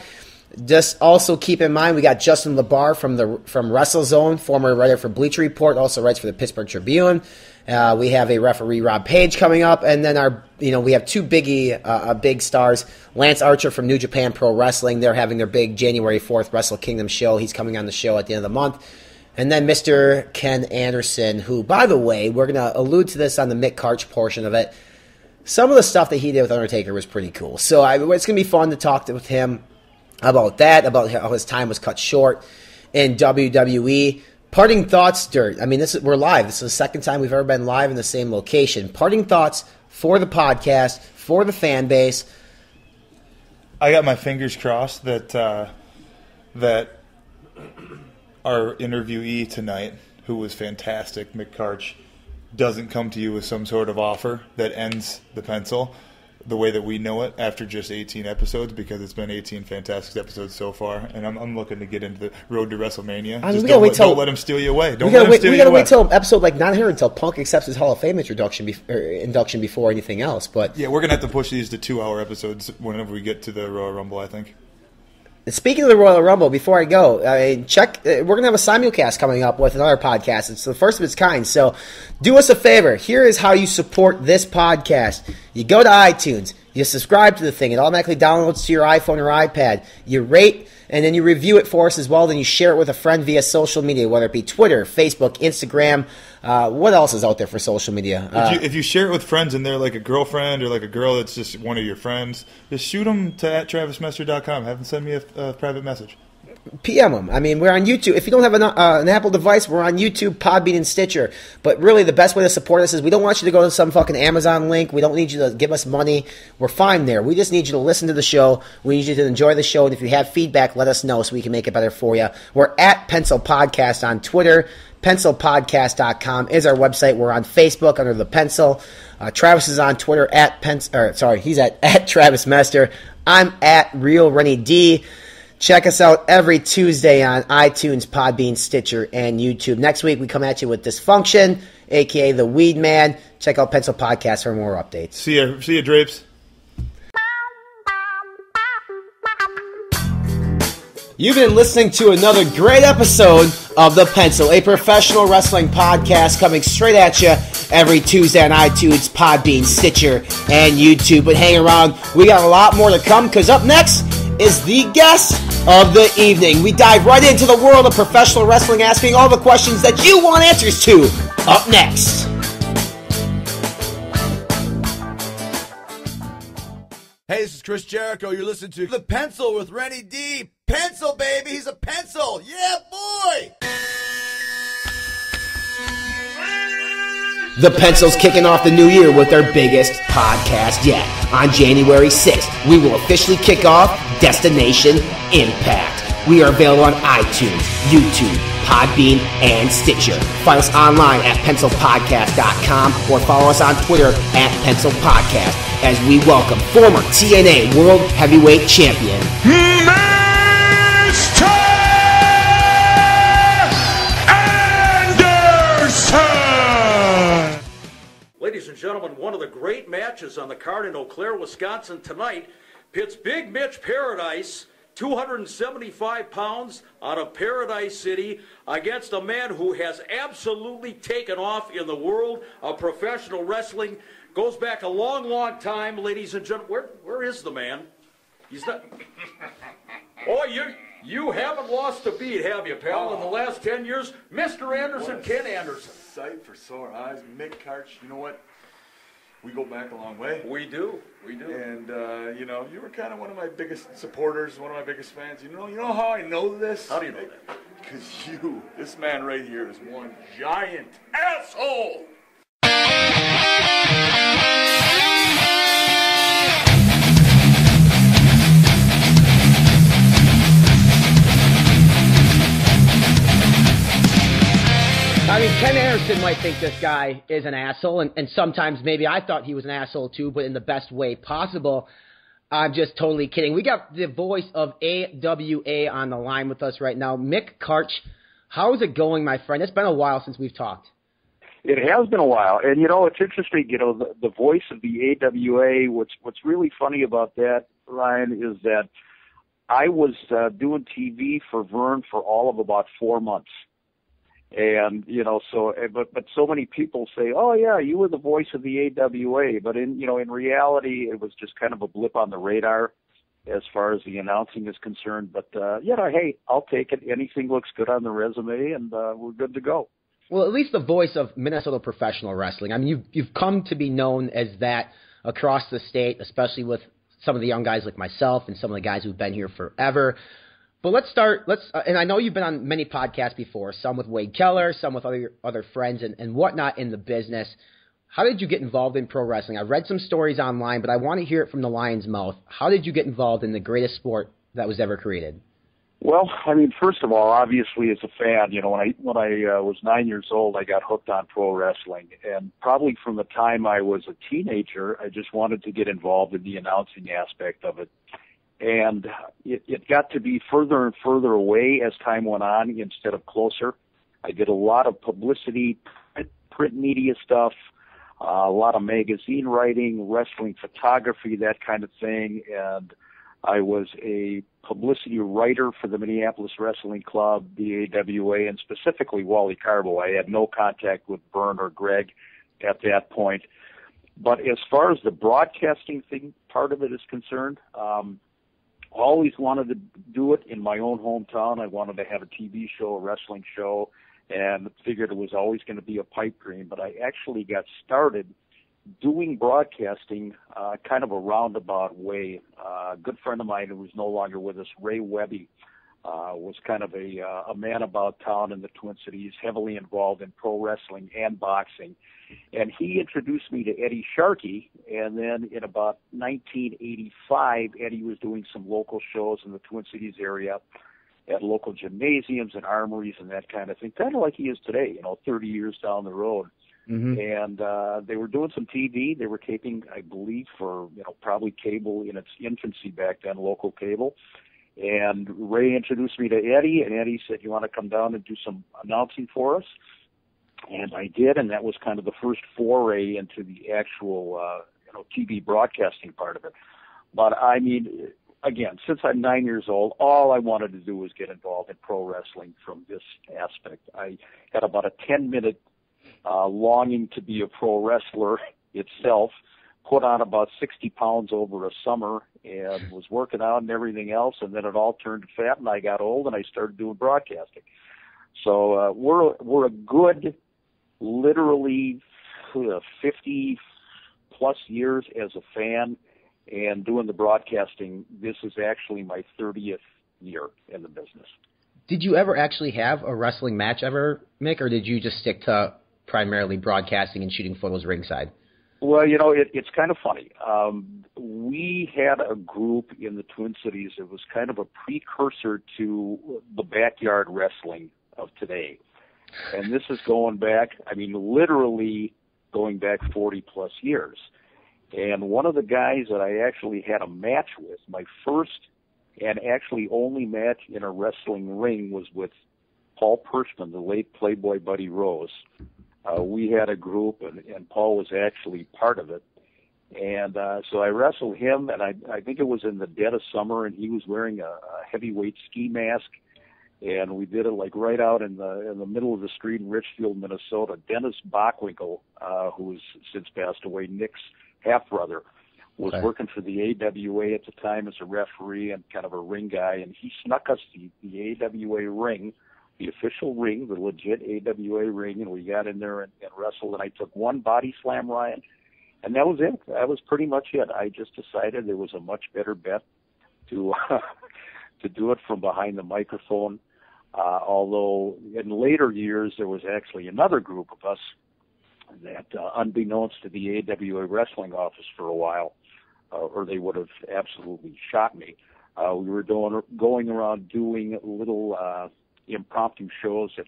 Just also keep in mind we got Justin LaBar from the from WrestleZone, former writer for Bleacher Report, also writes for the Pittsburgh Tribune. Uh, we have a referee Rob Page coming up, and then our you know we have two biggie uh, uh, big stars. Lance Archer from New Japan Pro Wrestling. They're having their big January fourth Wrestle Kingdom show. He's coming on the show at the end of the month. And then Mr. Ken Anderson, who, by the way, we're going to allude to this on the Mick Karch portion of it. Some of the stuff that he did with Undertaker was pretty cool. So I, it's going to be fun to talk to, with him about that, about how his time was cut short in WWE. Parting thoughts, Dirt. I mean, this is, we're live. This is the second time we've ever been live in the same location. Parting thoughts for the podcast, for the fan base. I got my fingers crossed that uh, that our interviewee tonight, who was fantastic, Mick Karch, doesn't come to you with some sort of offer that ends the pencil the way that we know it after just 18 episodes because it's been 18 fantastic episodes so far and I'm, I'm looking to get into the road to WrestleMania. I mean, Just we gotta don't, wait let, till- don't let him steal you away. Don't We gotta wait. steal We gotta wait till episode like not here until Punk accepts his Hall of Fame introduction, bef- er, induction before anything else. But yeah, we're gonna have to push these to two-hour episodes whenever we get to the Royal Rumble. I think. Speaking of the Royal Rumble, before I go, I mean, check. Uh, we're gonna have a simulcast coming up with another podcast. It's the first of its kind. So, do us a favor. Here is how you support this podcast. You go to iTunes. You subscribe to the thing. It automatically downloads to your iPhone or iPad. You rate and then you review it for us as well. Then you share it with a friend via social media, whether it be Twitter, Facebook, Instagram. Uh, what else is out there for social media? Uh, If you, if you share it with friends and they're like a girlfriend or like a girl that's just one of your friends, just shoot them to at travismester.com. Have them send me a, a private message. PM them. I mean, we're on YouTube. If you don't have an, uh, an Apple device, we're on YouTube, Podbean, and Stitcher. But really, the best way to support us is we don't want you to go to some fucking Amazon link. We don't need you to give us money. We're fine there. We just need you to listen to the show. We need you to enjoy the show. And if you have feedback, let us know so we can make it better for you. We're at Pencil Podcast on Twitter. PencilPodcast.com is our website. We're on Facebook under the Pencil. Uh, Travis is on Twitter at Pencil. Or sorry, he's at at Travis Mester. I'm at Real Renny D. Check us out every Tuesday on iTunes, Podbean, Stitcher, and YouTube. Next week, we come at you with Dysfunction, aka The Weed Man. Check out Pencil Podcast for more updates. See ya, see ya, drapes. You've been listening to another great episode of The Pencil, a professional wrestling podcast coming straight at you every Tuesday on iTunes, Podbean, Stitcher, and YouTube. But hang around, we got a lot more to come because up next is the guest of the evening. We dive right into the world of professional wrestling, asking all the questions that you want answers to. Up next. Hey, this is Chris Jericho. You're listening to The Pencil with Renny D. Pencil, baby. He's a pencil. Yeah, boy. The Pencil's kicking off the new year with their biggest podcast yet. On January 6th, we will officially kick off Destination Impact. We are available on iTunes, YouTube, Podbean, and Stitcher. Find us online at pencilpodcast.com or follow us on Twitter at Pencil Podcast as we welcome former TNA World Heavyweight Champion Ladies and gentlemen, one of the great matches on the card in Eau Claire, Wisconsin tonight. Pits Big Mitch Paradise, 275 pounds out of Paradise City, against a man who has absolutely taken off in the world of professional wrestling. Goes back a long, long time, ladies and gentlemen. Where, where is the man? He's not. Oh, you you haven't lost a beat, have you, pal? In the oh. last ten years, Mr. Anderson, Ken Anderson. Sight for sore eyes. Mick Karch, you know what? We go back a long way. We do, we do. And uh, you know, you were kind of one of my biggest supporters, one of my biggest fans. You know, you know how I know this? How do you know that? Because you, this man right here, is one giant asshole. I mean, Ken Anderson might think this guy is an asshole, and, and sometimes maybe I thought he was an asshole too, but in the best way possible. I'm just totally kidding. We got the voice of AWA on the line with us right now, Mick Karch. How's it going, my friend? It's been a while since we've talked. It has been a while, and you know it's interesting. You know the, the voice of the AWA. What's what's really funny about that, Ryan, is that I was uh, doing TV for Verne for all of about four months, and you know so eh, but but so many people say, oh yeah, you were the voice of the AWA, but in you know in reality it was just kind of a blip on the radar as far as the announcing is concerned. But uh, you know, hey, I'll take it. Anything looks good on the resume, and uh, we're good to go. Well, at least the voice of Minnesota professional wrestling. I mean, you've you've come to be known as that across the state, especially with some of the young guys like myself and some of the guys who've been here forever. But let's start. Let's uh, and I know you've been on many podcasts before, some with Wade Keller, some with other other friends and, and whatnot in the business. How did you get involved in pro wrestling? I've read some stories online, but I want to hear it from the lion's mouth. How did you get involved in the greatest sport that was ever created? Well, I mean, first of all, obviously as a fan, you know, when I when I uh, was nine years old, I got hooked on pro wrestling, and probably from the time I was a teenager, I just wanted to get involved in the announcing aspect of it, and it, it got to be further and further away as time went on instead of closer. I did a lot of publicity, print, print media stuff, uh, a lot of magazine writing, wrestling photography, that kind of thing, and I was a publicity writer for the Minneapolis Wrestling Club, the AWA, and specifically Wally Karbo. I had no contact with Verne or Greg at that point. But as far as the broadcasting thing, part of it is concerned, um, always wanted to do it in my own hometown. I wanted to have a TV show, a wrestling show, and figured it was always going to be a pipe dream. But I actually got started doing broadcasting uh, kind of a roundabout way. Uh, a good friend of mine who is no longer with us, Ray Webby, uh, was kind of a, uh, a man about town in the Twin Cities, heavily involved in pro wrestling and boxing. And he introduced me to Eddie Sharkey. And then in about 1985, Eddie was doing some local shows in the Twin Cities area at local gymnasiums and armories and that kind of thing, kind of like he is today, you know, 30 years down the road. Mm-hmm. And uh, they were doing some TV. They were taping, I believe, for you know probably cable in its infancy back then, local cable. And Ray introduced me to Eddie, and Eddie said, "You want to come down and do some announcing for us?" And I did, and that was kind of the first foray into the actual uh, you know TV broadcasting part of it. But I mean, again, since I'm nine years old, all I wanted to do was get involved in pro wrestling from this aspect. I had about a 10 minute uh, longing to be a pro wrestler itself, put on about 60 pounds over a summer and was working out and everything else. And then it all turned to fat and I got old and I started doing broadcasting. So, uh, we're, we're a good, literally uh, 50 plus years as a fan and doing the broadcasting. This is actually my 30th year in the business. Did you ever actually have a wrestling match ever, Mick, or did you just stick to primarily broadcasting and shooting photos ringside? Well, you know, it, it's kind of funny. Um, we had a group in the Twin Cities that was kind of a precursor to the backyard wrestling of today. And this is going back, I mean, literally going back 40 plus years. And one of the guys that I actually had a match with, my first and actually only match in a wrestling ring was with Paul Perschmann, the late Playboy Buddy Rose. Uh, we had a group, and, and Paul was actually part of it. And uh, so I wrestled him, and I, I think it was in the dead of summer, and he was wearing a, a heavyweight ski mask. And we did it like right out in the in the middle of the street in Richfield, Minnesota. Dennis Bockwinkel, uh, who has since passed away, Nick's half brother, was Okay. working for the AWA at the time as a referee and kind of a ring guy, and he snuck us the, the AWA ring, the official ring, the legit AWA ring, and we got in there and, and wrestled. And I took one body slam, Ryan, and that was it. That was pretty much it. I just decided there was a much better bet to to do it from behind the microphone. Uh, although in later years there was actually another group of us that, uh, unbeknownst to the AWA wrestling office for a while, uh, or they would have absolutely shot me. Uh, we were doing, going around doing little uh, impromptu shows at,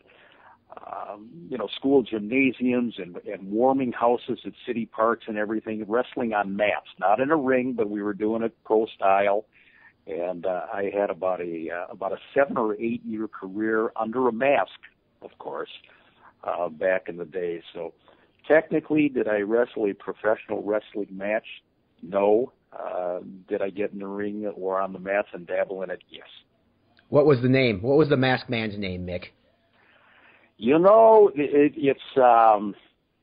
um, you know, school gymnasiums and, and warming houses at city parks and everything, wrestling on mats, not in a ring, but we were doing it pro style. And uh, I had about a uh, about a seven or eight year career under a mask, of course, uh, back in the day. So technically, did I wrestle a professional wrestling match? No. Uh, did I get in the ring or on the mats and dabble in it? Yes. What was the name? What was the masked man's name, Mick? You know, it, it, it's um,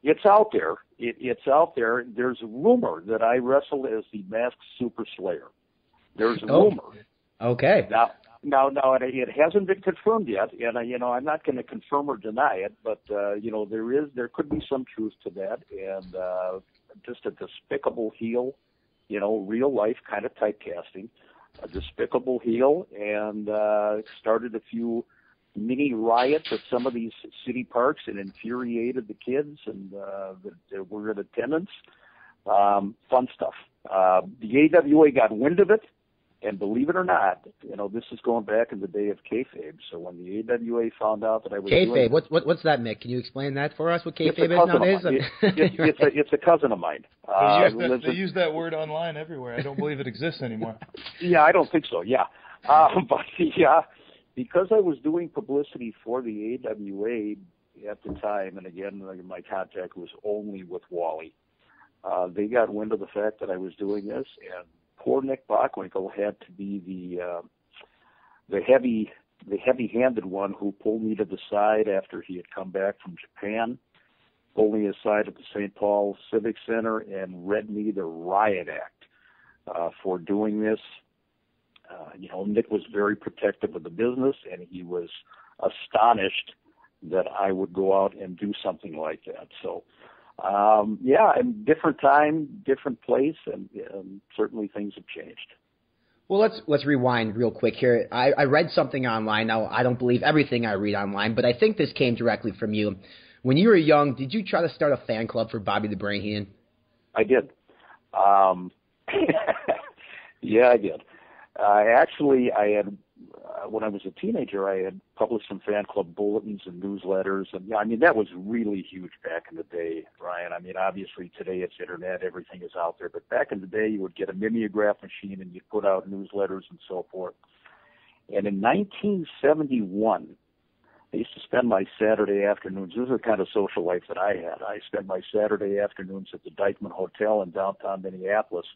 it's out there. It, it's out there. There's a rumor that I wrestled as the masked super slayer. There's a Oh. rumor. Okay. Now, now, now, it, it hasn't been confirmed yet, and uh, you know, I'm not going to confirm or deny it, but uh, you know, there is, there could be some truth to that, and uh, just a despicable heel, you know, real life kind of typecasting, a despicable heel, and uh, started a few mini riots at some of these city parks and infuriated the kids and uh, that, that were in attendance. Um, fun stuff. Uh, the AWA got wind of it. And believe it or not, you know, this is going back in the day of kayfabe. So when the AWA found out that I was doing Kayfabe. What, what, what's that, Mick? Can you explain that for us? What it's a kayfabe is cousin of nowadays? mine. It, it, it's a it's a cousin of mine. They, Uh, use that, they in- use that word online everywhere. I don't believe it exists anymore. Yeah, I don't think so. Yeah, um, but yeah, because I was doing publicity for the AWA at the time, and again, my contact was only with Wally. Uh, they got wind of the fact that I was doing this, and poor Nick Bockwinkel had to be the uh, the heavy the heavy-handed one who pulled me to the side after he had come back from Japan, pulled me aside at the St. Paul Civic Center, and read me the riot act uh, for doing this. Uh, you know, Nick was very protective of the business, and he was astonished that I would go out and do something like that. So, um, yeah, and different time, different place, and, and certainly things have changed. Well, let's let's rewind real quick here. I, I read something online. Now, I don't believe everything I read online, but I think this came directly from you. When you were young, did you try to start a fan club for Bobby the Brain Heenan? I did. Um, yeah, I did. Uh, actually, I had uh, when I was a teenager, I had published some fan club bulletins and newsletters, and yeah, I mean that was really huge back in the day, Ryan. I mean, obviously today it's internet, everything is out there, but back in the day, you would get a mimeograph machine and you'd put out newsletters and so forth. And in 1971, I used to spend my Saturday afternoons. This is the kind of social life that I had. I spent my Saturday afternoons at the Dyckman Hotel in downtown Minneapolis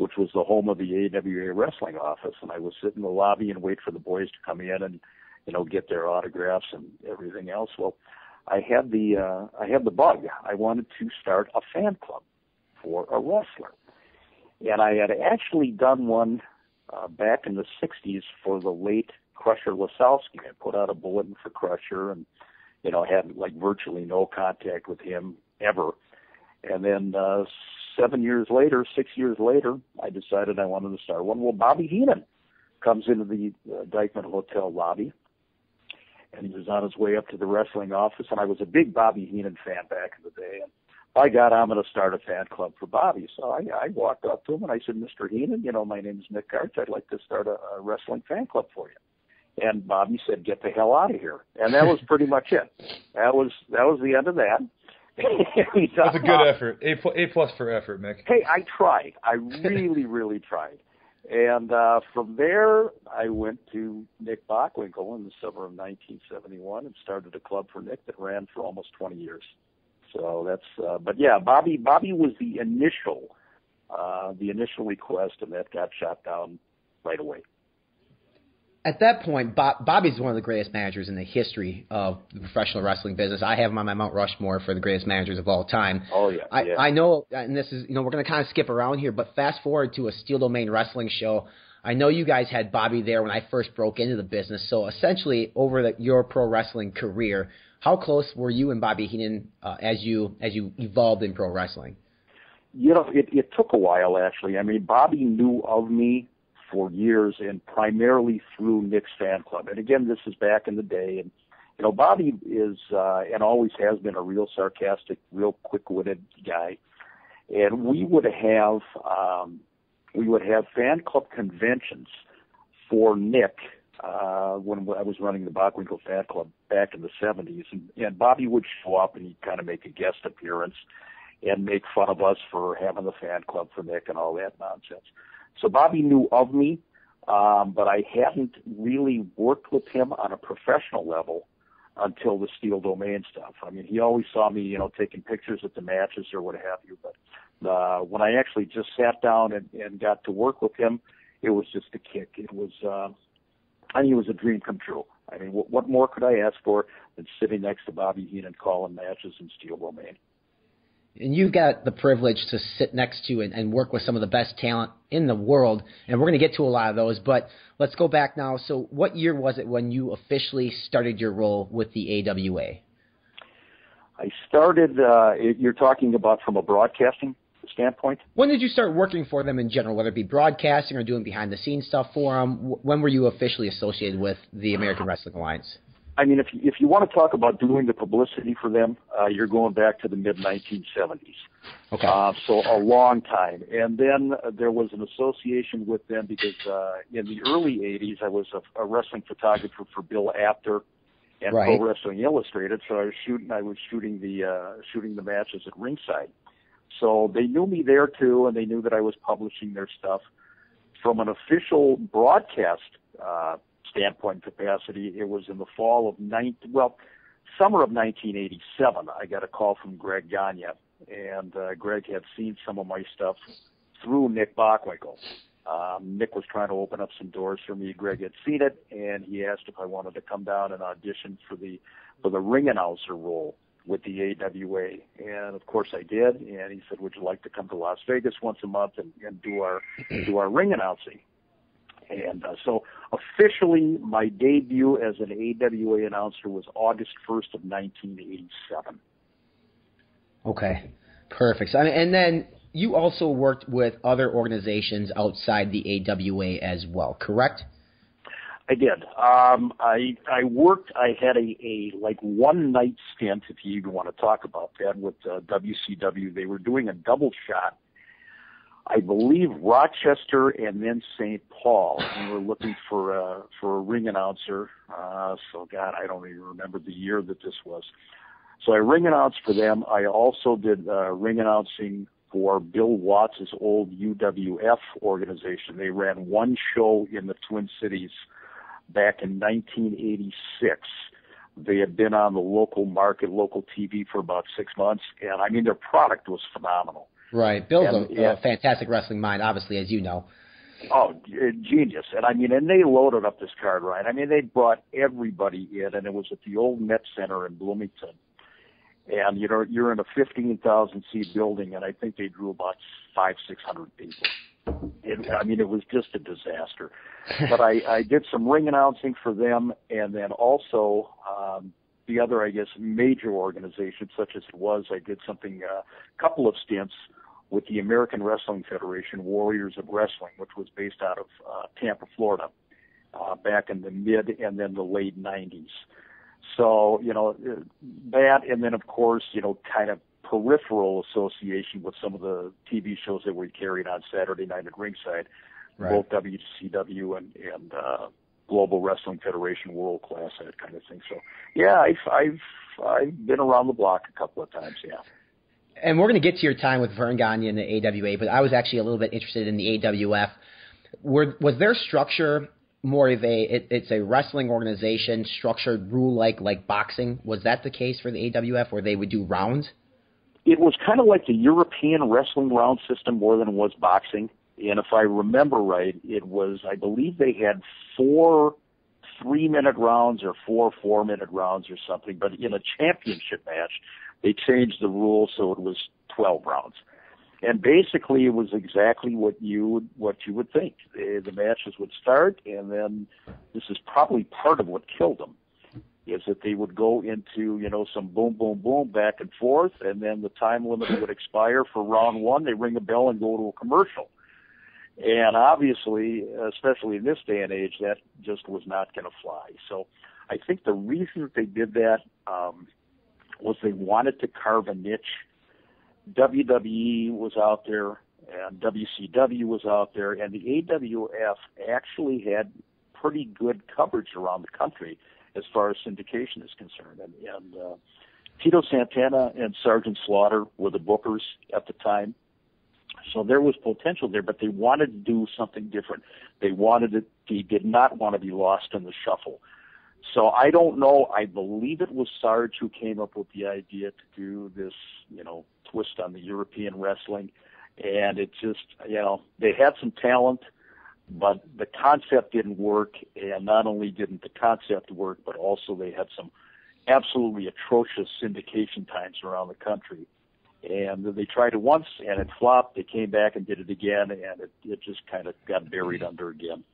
which was the home of the AWA wrestling office. And I would sit in the lobby and wait for the boys to come in and, you know, get their autographs and everything else. Well, I had the uh, I had the bug. I wanted to start a fan club for a wrestler, and I had actually done one uh, back in the '60s for the late Crusher Lisowski. I put out a bulletin for Crusher, and you know had like virtually no contact with him ever. And then uh, seven years later, six years later, I decided I wanted to start one. Well, Bobby Heenan comes into the uh, Dyckman Hotel lobby, and he was on his way up to the wrestling office. And I was a big Bobby Heenan fan back in the day. And by God, I'm going to start a fan club for Bobby. So I, I walked up to him and I said, Mr. Heenan, you know, my name is Mick Karch. I'd like to start a, a wrestling fan club for you. And Bobby said, "Get the hell out of here." And that was pretty much it. That was that was the end of that. That's a good effort. A, a plus for effort, Mick. Hey, I tried. I really, really tried. And uh, from there, I went to Nick Bockwinkel in the summer of 1971 and started a club for Nick that ran for almost 20 years. So that's, uh, but yeah, Bobby. Bobby was the initial, uh, the initial request, and that got shot down right away at that point, Bob, Bobby's one of the greatest managers in the history of the professional wrestling business. I have him on my Mount Rushmore for the greatest managers of all time. Oh yeah, I, yeah. I know, and this is you know we're going to kind of skip around here, but fast forward to a Steel Domain wrestling show. I know you guys had Bobby there when I first broke into the business. So essentially, over the, your pro wrestling career, how close were you and Bobby Heenan uh, as you as you evolved in pro wrestling? You know, it, it took a while actually. I mean, Bobby knew of me for years and primarily through Nick's fan club. And again, this is back in the day. And, you know, Bobby is, uh, and always has been a real sarcastic, real quick witted guy. And we would have, um, we would have fan club conventions for Nick, uh, when I was running the Bockwinkel fan club back in the 70s. And, and Bobby would show up and he'd kind of make a guest appearance and make fun of us for having the fan club for Nick and all that nonsense. So Bobby knew of me, um, but I hadn't really worked with him on a professional level until the Steel Domain stuff. I mean, he always saw me, you know, taking pictures at the matches or what have you. But uh, when I actually just sat down and, and got to work with him, it was just a kick. It was, uh, mean, it was a dream come true. I mean, what, what more could I ask for than sitting next to Bobby Heenan calling matches in Steel Domain? And you've got the privilege to sit next to and, and work with some of the best talent in the world, and we're going to get to a lot of those. But let's go back now. So, what year was it when you officially started your role with the AWA? I started. Uh, you're talking about from a broadcasting standpoint. When did you start working for them in general, whether it be broadcasting or doing behind the scenes stuff for them? When were you officially associated with the American Wrestling Alliance? I mean, if you, if you want to talk about doing the publicity for them, uh, you're going back to the mid 1970s. Okay. Uh, so a long time. And then uh, there was an association with them because uh, in the early 80s, I was a, a wrestling photographer for Bill Apter and right. Pro Wrestling Illustrated. So I was shooting, I was shooting the uh, shooting the matches at ringside. So they knew me there too, and they knew that I was publishing their stuff. From an official broadcast uh, standpoint capacity, it was in the fall of 19, well, summer of 1987. I got a call from Greg Gagne, and uh, Greg had seen some of my stuff through Nick Bockwinkel. Um, Nick was trying to open up some doors for me. Greg had seen it, and he asked if I wanted to come down and audition for the for the ring announcer role with the AWA. And of course I did. And he said, "Would you like to come to Las Vegas once a month and, and do our do our ring announcing?" And uh, so officially, my debut as an AWA announcer was August 1st of 1987. Okay, perfect. So, and then you also worked with other organizations outside the AWA as well, correct? I did. Um, I I worked. I had a, a like one night stint, if you even want to talk about that, with uh, WCW. They were doing a double shot. I believe Rochester and then St. Paul. We were looking for a for a ring announcer. Uh, so God, I don't even remember the year that this was. So I ring announced for them. I also did uh, ring announcing for Bill Watts' old UWF organization. They ran one show in the Twin Cities back in 1986. They had been on the local market, local TV for about six months, and I mean their product was phenomenal. Right, Bill's and, a, yeah. a fantastic wrestling mind, obviously, as you know. Oh, genius! And I mean, and they loaded up this card right. I mean, they brought everybody in, and it was at the old Met Center in Bloomington. And you know, you're in a 15,000 seat building, and I think they drew about five, six hundred people. It, I mean, it was just a disaster. but I, I did some ring announcing for them, and then also um, the other, I guess, major organization, such as it was, I did something, a uh, couple of stints with the American Wrestling Federation, Warriors of Wrestling, which was based out of uh, Tampa, Florida, uh, back in the mid and then the late 90s. So, you know, that, and then of course, you know, kind of peripheral association with some of the TV shows that we carried on Saturday night at ringside, right. both WCW and, and uh, Global Wrestling Federation, World Class, that kind of thing. So, yeah, I've, I've, I've been around the block a couple of times, yeah. And we're going to get to your time with Verne Gagne and the AWA, but I was actually a little bit interested in the AWF. Were, was their structure more of a it, it's a wrestling organization structured rule like like boxing? Was that the case for the awf where they would do rounds? It was kind of like the european wrestling round system more than it was boxing. And if i remember right it was i believe they had four three minute rounds or four four minute rounds or something but in a championship match they changed the rules so it was twelve rounds and basically it was exactly what you would what you would think. The, the matches would start, and then this is probably part of what killed them, is that they would go into you know some boom boom boom back and forth, and then the time limit would expire for round one. They ring a bell and go to a commercial. And obviously, especially in this day and age, that just was not going to fly. So, I think the reason that they did that um, was they wanted to carve a niche WWE was out there and WCW was out there, and the AWF actually had pretty good coverage around the country as far as syndication is concerned. And, and uh, Tito Santana and Sergeant Slaughter were the bookers at the time. So there was potential there, but they wanted to do something different. They wanted it, they did not want to be lost in the shuffle. So I don't know. I believe it was Sarge who came up with the idea to do this, you know, twist on the European wrestling. And it just, you know, they had some talent, but the concept didn't work. And not only didn't the concept work, but also they had some absolutely atrocious syndication times around the country. And they tried it once and it flopped. They came back and did it again, and it, it just kind of got buried under again.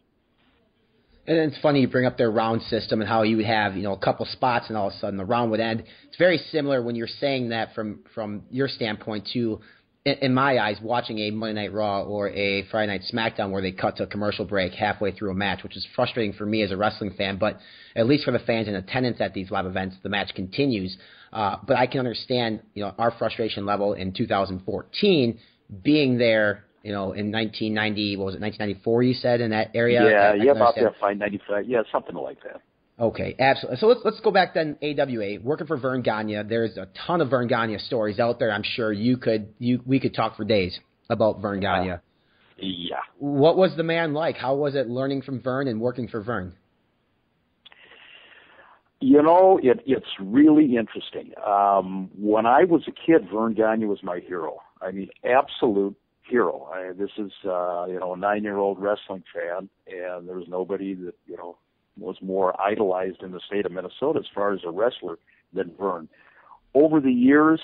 And it's funny you bring up their round system and how you would have, you know, a couple spots and all of a sudden the round would end. It's very similar when you're saying that from from your standpoint to in, my eyes, watching a Monday Night Raw or a Friday Night SmackDown where they cut to a commercial break halfway through a match, which is frustrating for me as a wrestling fan, but at least for the fans in attendance at these live events, the match continues. Uh, but I can understand, you know, our frustration level in 2014 being there you know, in 1990, what was it, 1994? You said in that area. Yeah, yeah, about there, fine, 95. Yeah, something like that. Okay, absolutely. So let's let's go back then. AWA working for Verne Gagne. There's a ton of Verne Gagne stories out there. I'm sure you could you we could talk for days about Verne Gagne. Uh, yeah. What was the man like? How was it learning from Verne and working for Verne? You know, it, it's really interesting. Um, when I was a kid, Verne Gagne was my hero. I mean, absolute hero. I, this is uh, you know a nine-year-old wrestling fan, and there's nobody that you know was more idolized in the state of Minnesota as far as a wrestler than Verne. Over the years,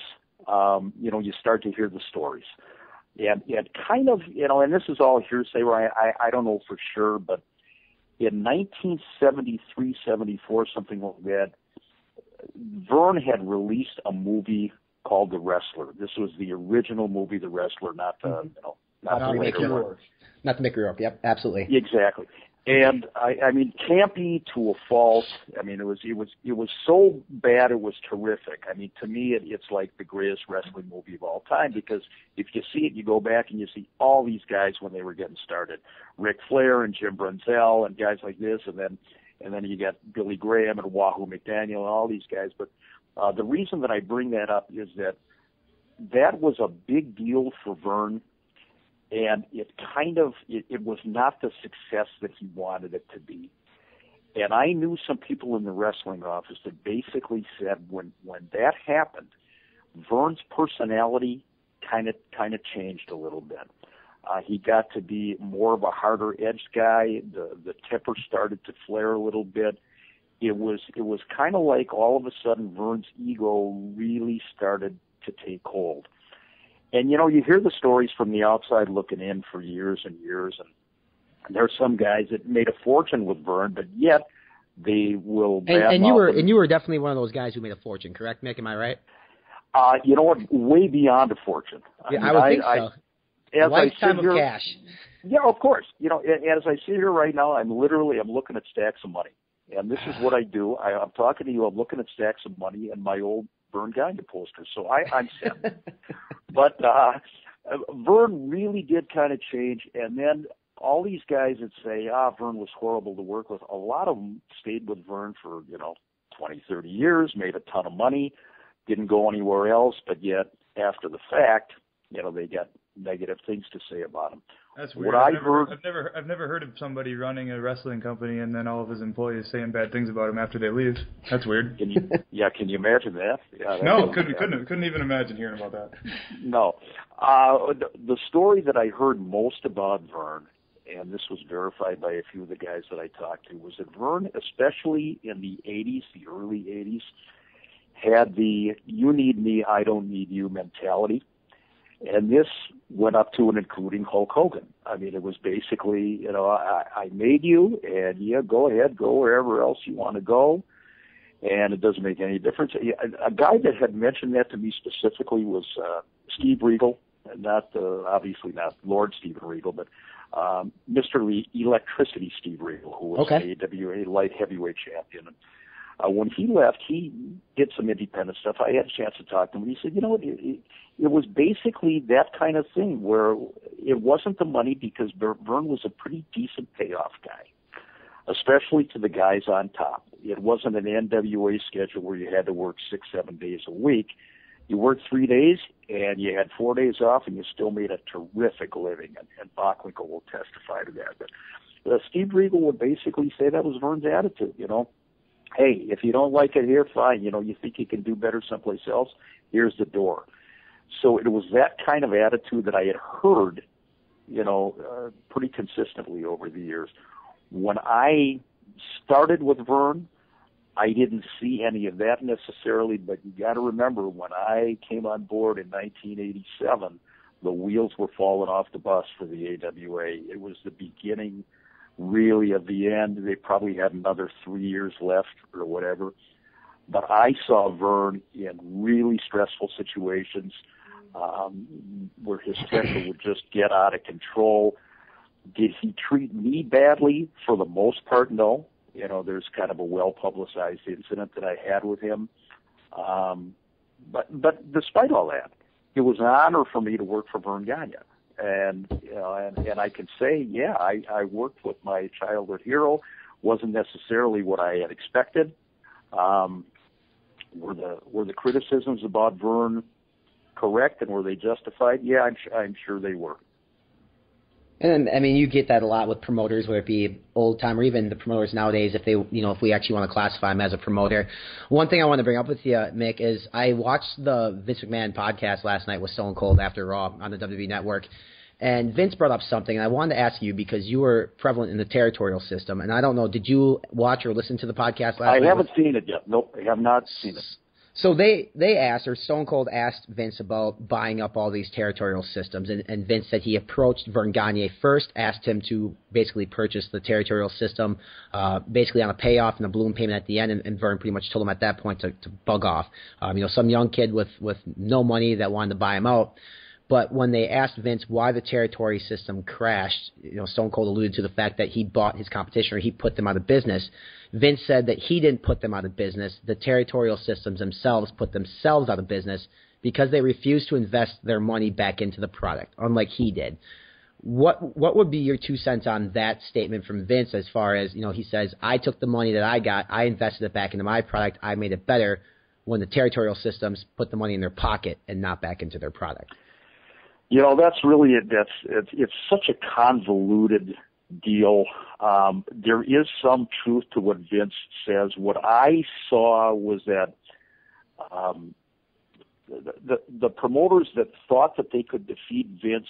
um, you know, you start to hear the stories, and and kind of you know, and this is all hearsay. Where I I, I don't know for sure, but in 1973, 74, something like that, Verne had released a movie called The Wrestler. This was the original movie, The Wrestler, not the Mhm. you know not Not the later one. Not the Mickey Rourke. Yep, absolutely. Exactly. And I, I mean, campy to a fault. I mean, it was, it was, it was so bad. It was terrific. I mean, to me, it, it's like the greatest wrestling movie of all time because if you see it, you go back and you see all these guys when they were getting started, Ric Flair and Jim Brunzell and guys like this, and then, and then you got Billy Graham and Wahoo McDaniel and all these guys. But uh, the reason that I bring that up is that that was a big deal for Verne and it kind of it, it was not the success that he wanted it to be. And I knew some people in the wrestling office that basically said when when that happened, Verne's personality kind of kind of changed a little bit. Uh, he got to be more of a harder edged guy. The the temper started to flare a little bit. It was it was kind of like all of a sudden Verne's ego really started to take hold. And you know, you hear the stories from the outside looking in for years and years, and there are some guys that made a fortune with Verne, but yet they will. And, and you were him. and you were definitely one of those guys who made a fortune, correct, Mick? Am I right? Uh, you know what? Way beyond a fortune. Yeah, mean, I would think I, so. as I Lifetime sit of here, cash. Yeah, of course. You know, as I sit here right now, I'm literally I'm looking at stacks of money, and this is what I do. I, I'm talking to you. I'm looking at stacks of money and my old Verne Gagne poster. So I, I'm set. but uh, Verne really did kind of change, and then all these guys that say, ah, Verne was horrible to work with. A lot of them stayed with Verne for you know 20, 30 years, made a ton of money, didn't go anywhere else, but yet after the fact, you know, they got negative things to say about him. That's What weird. I I've never, heard- I've never, I've never heard of somebody running a wrestling company and then all of his employees saying bad things about him after they leave. That's weird. Can you, yeah, can you imagine that? Yeah, No, couldn't, couldn't, couldn't even imagine hearing about that. No. Uh, the, the story that I heard most about Verne, and this was verified by a few of the guys that I talked to, was that Verne, especially in the 80s, the early 80s, had the you need me, I don't need you mentality. And this went up to and including Hulk Hogan. I mean, it was basically, you know, I, I made you, and yeah, go ahead, go wherever else you want to go and it doesn't make any difference. A, a guy that had mentioned that to me specifically was uh, Steve Regal, and not uh, obviously not Lord Steven Regal, but um, Mr. Le- Electricity Steve Regal, who was Okay. an AWA light heavyweight champion. Uh, when he left, he did some independent stuff. I had a chance to talk to him, and he said, "You know what? It, it, it was basically that kind of thing where it wasn't the money because Verne was a pretty decent payoff guy." especially to the guys on top. It wasn't an NWA schedule where you had to work six, seven days a week. You worked three days and you had four days off and you still made a terrific living. And, and Bockwinkel will testify to that. But uh, Steve Regal would basically say that was Verne's attitude, you know. Hey, if you don't like it here, fine. You know, you think you can do better someplace else, here's the door. So it was that kind of attitude that I had heard, you know, uh, pretty consistently over the years when I started with Verne, I didn't see any of that necessarily, but you got to remember when I came on board in 1987, the wheels were falling off the bus for the AWA. It was the beginning, really, of the end. They probably had another three years left or whatever. But I saw Verne in really stressful situations um, where his temper would just get out of control. Did he treat me badly? For the most part, no. You know, there's kind of a well publicized incident that I had with him. Um, but but despite all that, it was an honor for me to work for Verne Gagne. And you know, and, and I can say, yeah, I, I worked with my childhood hero. wasn't necessarily what I had expected. Um, were the were the criticisms about Verne correct and were they justified? Yeah, I'm I'm sure they were. And I mean, you get that a lot with promoters, whether it be old time or even the promoters nowadays. If they, you know, if we actually want to classify them as a promoter, one thing I want to bring up with you, Mick, is I watched the Vince McMahon podcast last night with Stone Cold after Raw on the WWE Network, and Vince brought up something, and I wanted to ask you because you were prevalent in the territorial system, and I don't know, did you watch or listen to the podcast last I night? I haven't seen it yet. Nope, I have not seen it. So they they asked, or Stone Cold asked Vince about buying up all these territorial systems, and, and Vince said he approached Verne Gagne first, asked him to basically purchase the territorial system, uh, basically on a payoff and a balloon payment at the end, and, and Verne pretty much told him at that point to, to bug off. Um, you know, some young kid with with no money that wanted to buy him out. But when they asked Vince why the territory system crashed, you know, Stone Cold alluded to the fact that he bought his competition or he put them out of business. Vince said that he didn't put them out of business. The territorial systems themselves put themselves out of business because they refused to invest their money back into the product, unlike he did. What what would be your two cents on that statement from Vince as far as, you know, he says, I took the money that I got, I invested it back into my product, I made it better when the territorial systems put the money in their pocket and not back into their product. You know, that's really it. That's it's, it's such a convoluted deal. Um, there is some truth to what Vince says. What I saw was that um, the, the the promoters that thought that they could defeat Vince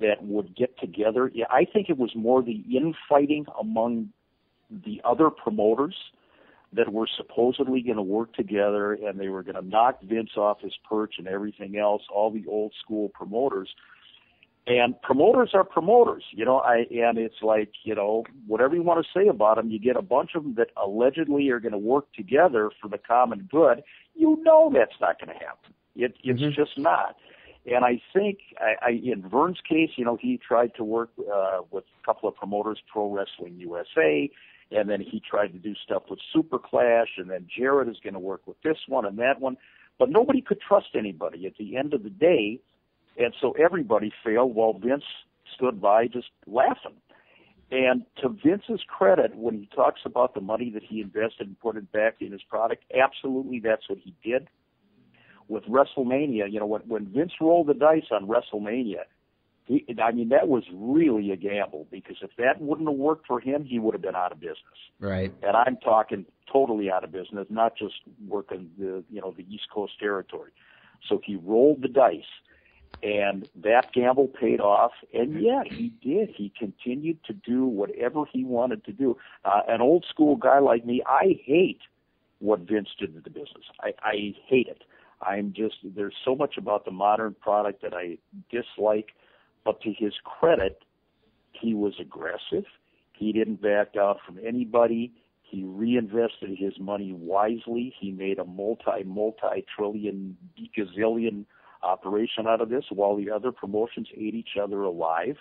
that would get together. Yeah, I think it was more the infighting among the other promoters that were supposedly going to work together and they were going to knock Vince off his perch and everything else, all the old school promoters. And promoters are promoters, you know, I, and it's like, you know, whatever you want to say about them, you get a bunch of them that allegedly are going to work together for the common good. You know that's not going to happen. It, it's mm-hmm. just not. And I think I, I, in Verne's case, you know, he tried to work uh, with a couple of promoters, Pro Wrestling USA, and then he tried to do stuff with Super Clash, and then Jarrett is going to work with this one and that one, but nobody could trust anybody at the end of the day, and so everybody failed while Vince stood by just laughing. And to Vince's credit, when he talks about the money that he invested and put it back in his product, absolutely that's what he did. With WrestleMania, you know, when, when Vince rolled the dice on WrestleMania, he, I mean, that was really a gamble because if that wouldn't have worked for him, he would have been out of business. Right. And I'm talking totally out of business, not just working the you know the East Coast territory. So he rolled the dice, and that gamble paid off. And yeah, he did. He continued to do whatever he wanted to do. Uh, an old school guy like me, I hate what Vince did to the business. I, I hate it. I'm just there's so much about the modern product that I dislike but to his credit, he was aggressive. He didn't back out from anybody. He reinvested his money wisely. He made a multi, multi trillion, gazillion operation out of this while the other promotions ate each other alive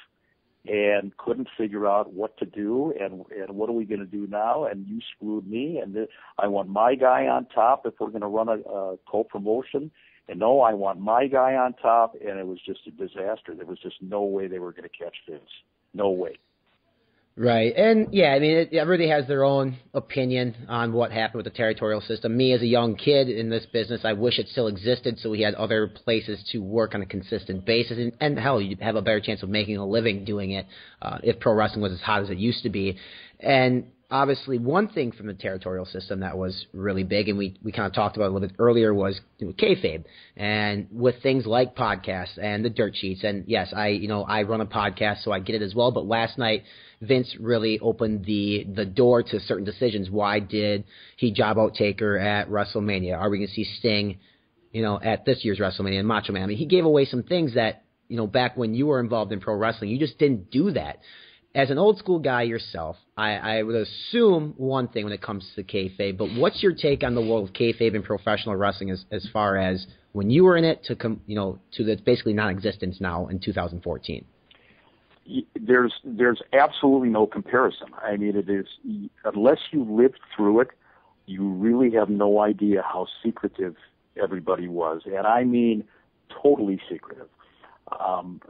and couldn't figure out what to do and and what are we going to do now and you screwed me and I want my guy on top if we're going to run a, a co-promotion and no, I want my guy on top, and it was just a disaster. There was just no way they were going to catch Vince. No way. Right, and yeah, I mean, it, everybody has their own opinion on what happened with the territorial system. Me, as a young kid in this business, I wish it still existed, so we had other places to work on a consistent basis, and, and hell, you'd have a better chance of making a living doing it uh, if pro wrestling was as hot as it used to be. And obviously one thing from the territorial system that was really big, and we, we kind of talked about a little bit earlier, was kayfabe, and with things like podcasts and the dirt sheets. And yes, I you know I run a podcast, so I get it as well. But last night, Vince really opened the the door to certain decisions. Why did he job out Taker at WrestleMania? Are we going to see Sting, you know, at this year's WrestleMania and Macho Man? I mean, he gave away some things that you know back when you were involved in pro wrestling, you just didn't do that as an old school guy yourself, I, I would assume one thing when it comes to kayfabe. But what's your take on the world of kayfabe in professional wrestling, as as far as when you were in it to you know, to the basically non-existence now in 2014? There's there's absolutely no comparison. I mean, it is unless you lived through it, you really have no idea how secretive everybody was, and I mean totally secretive um,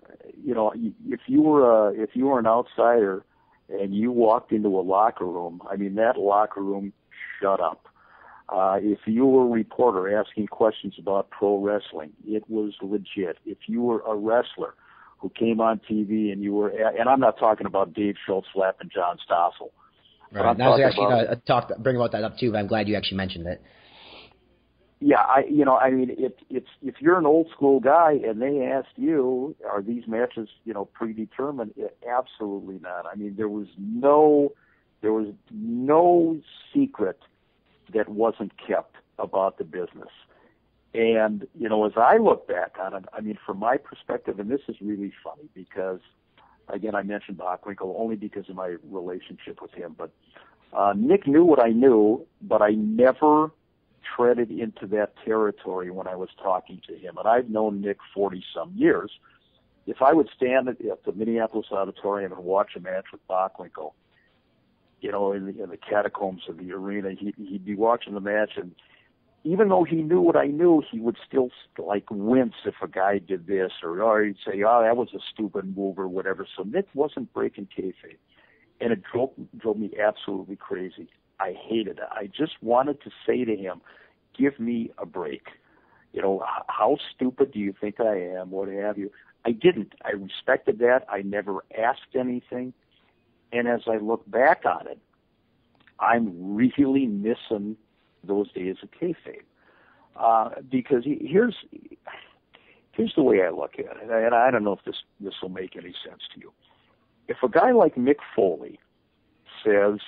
you know, if you were a, if you were an outsider and you walked into a locker room, I mean, that locker room shut up. Uh, if you were a reporter asking questions about pro wrestling, it was legit. If you were a wrestler who came on TV and you were, and I'm not talking about Dave Schultz slapping John Stossel. Right. I was actually about, uh, talk, bring about that up too, but I'm glad you actually mentioned it yeah, I you know, I mean, it, it's if you're an old school guy and they asked you, are these matches you know predetermined? It, absolutely not. I mean, there was no there was no secret that wasn't kept about the business. And, you know, as I look back on it, I mean, from my perspective, and this is really funny because, again, I mentioned Bockwinkel only because of my relationship with him, but uh, Nick knew what I knew, but I never treaded into that territory when I was talking to him. And I've known Nick 40 some years. If I would stand at, the Minneapolis Auditorium and watch a match with Bockwinkel, you know, in the, in the catacombs of the arena, he, he'd be watching the match and even though he knew what I knew, he would still like wince if a guy did this, or or he'd say, "Oh, that was a stupid move," or whatever. So Nick wasn't breaking kayfabe, and it drove drove me absolutely crazy. I hated it. I just wanted to say to him, "Give me a break." You know, how stupid do you think I am? What have you? I didn't. I respected that. I never asked anything. And as I look back on it, I'm really missing those days of kayfabe. Uh, because here's here's the way I look at it, and I don't know if this this will make any sense to you. If a guy like Mick Foley says,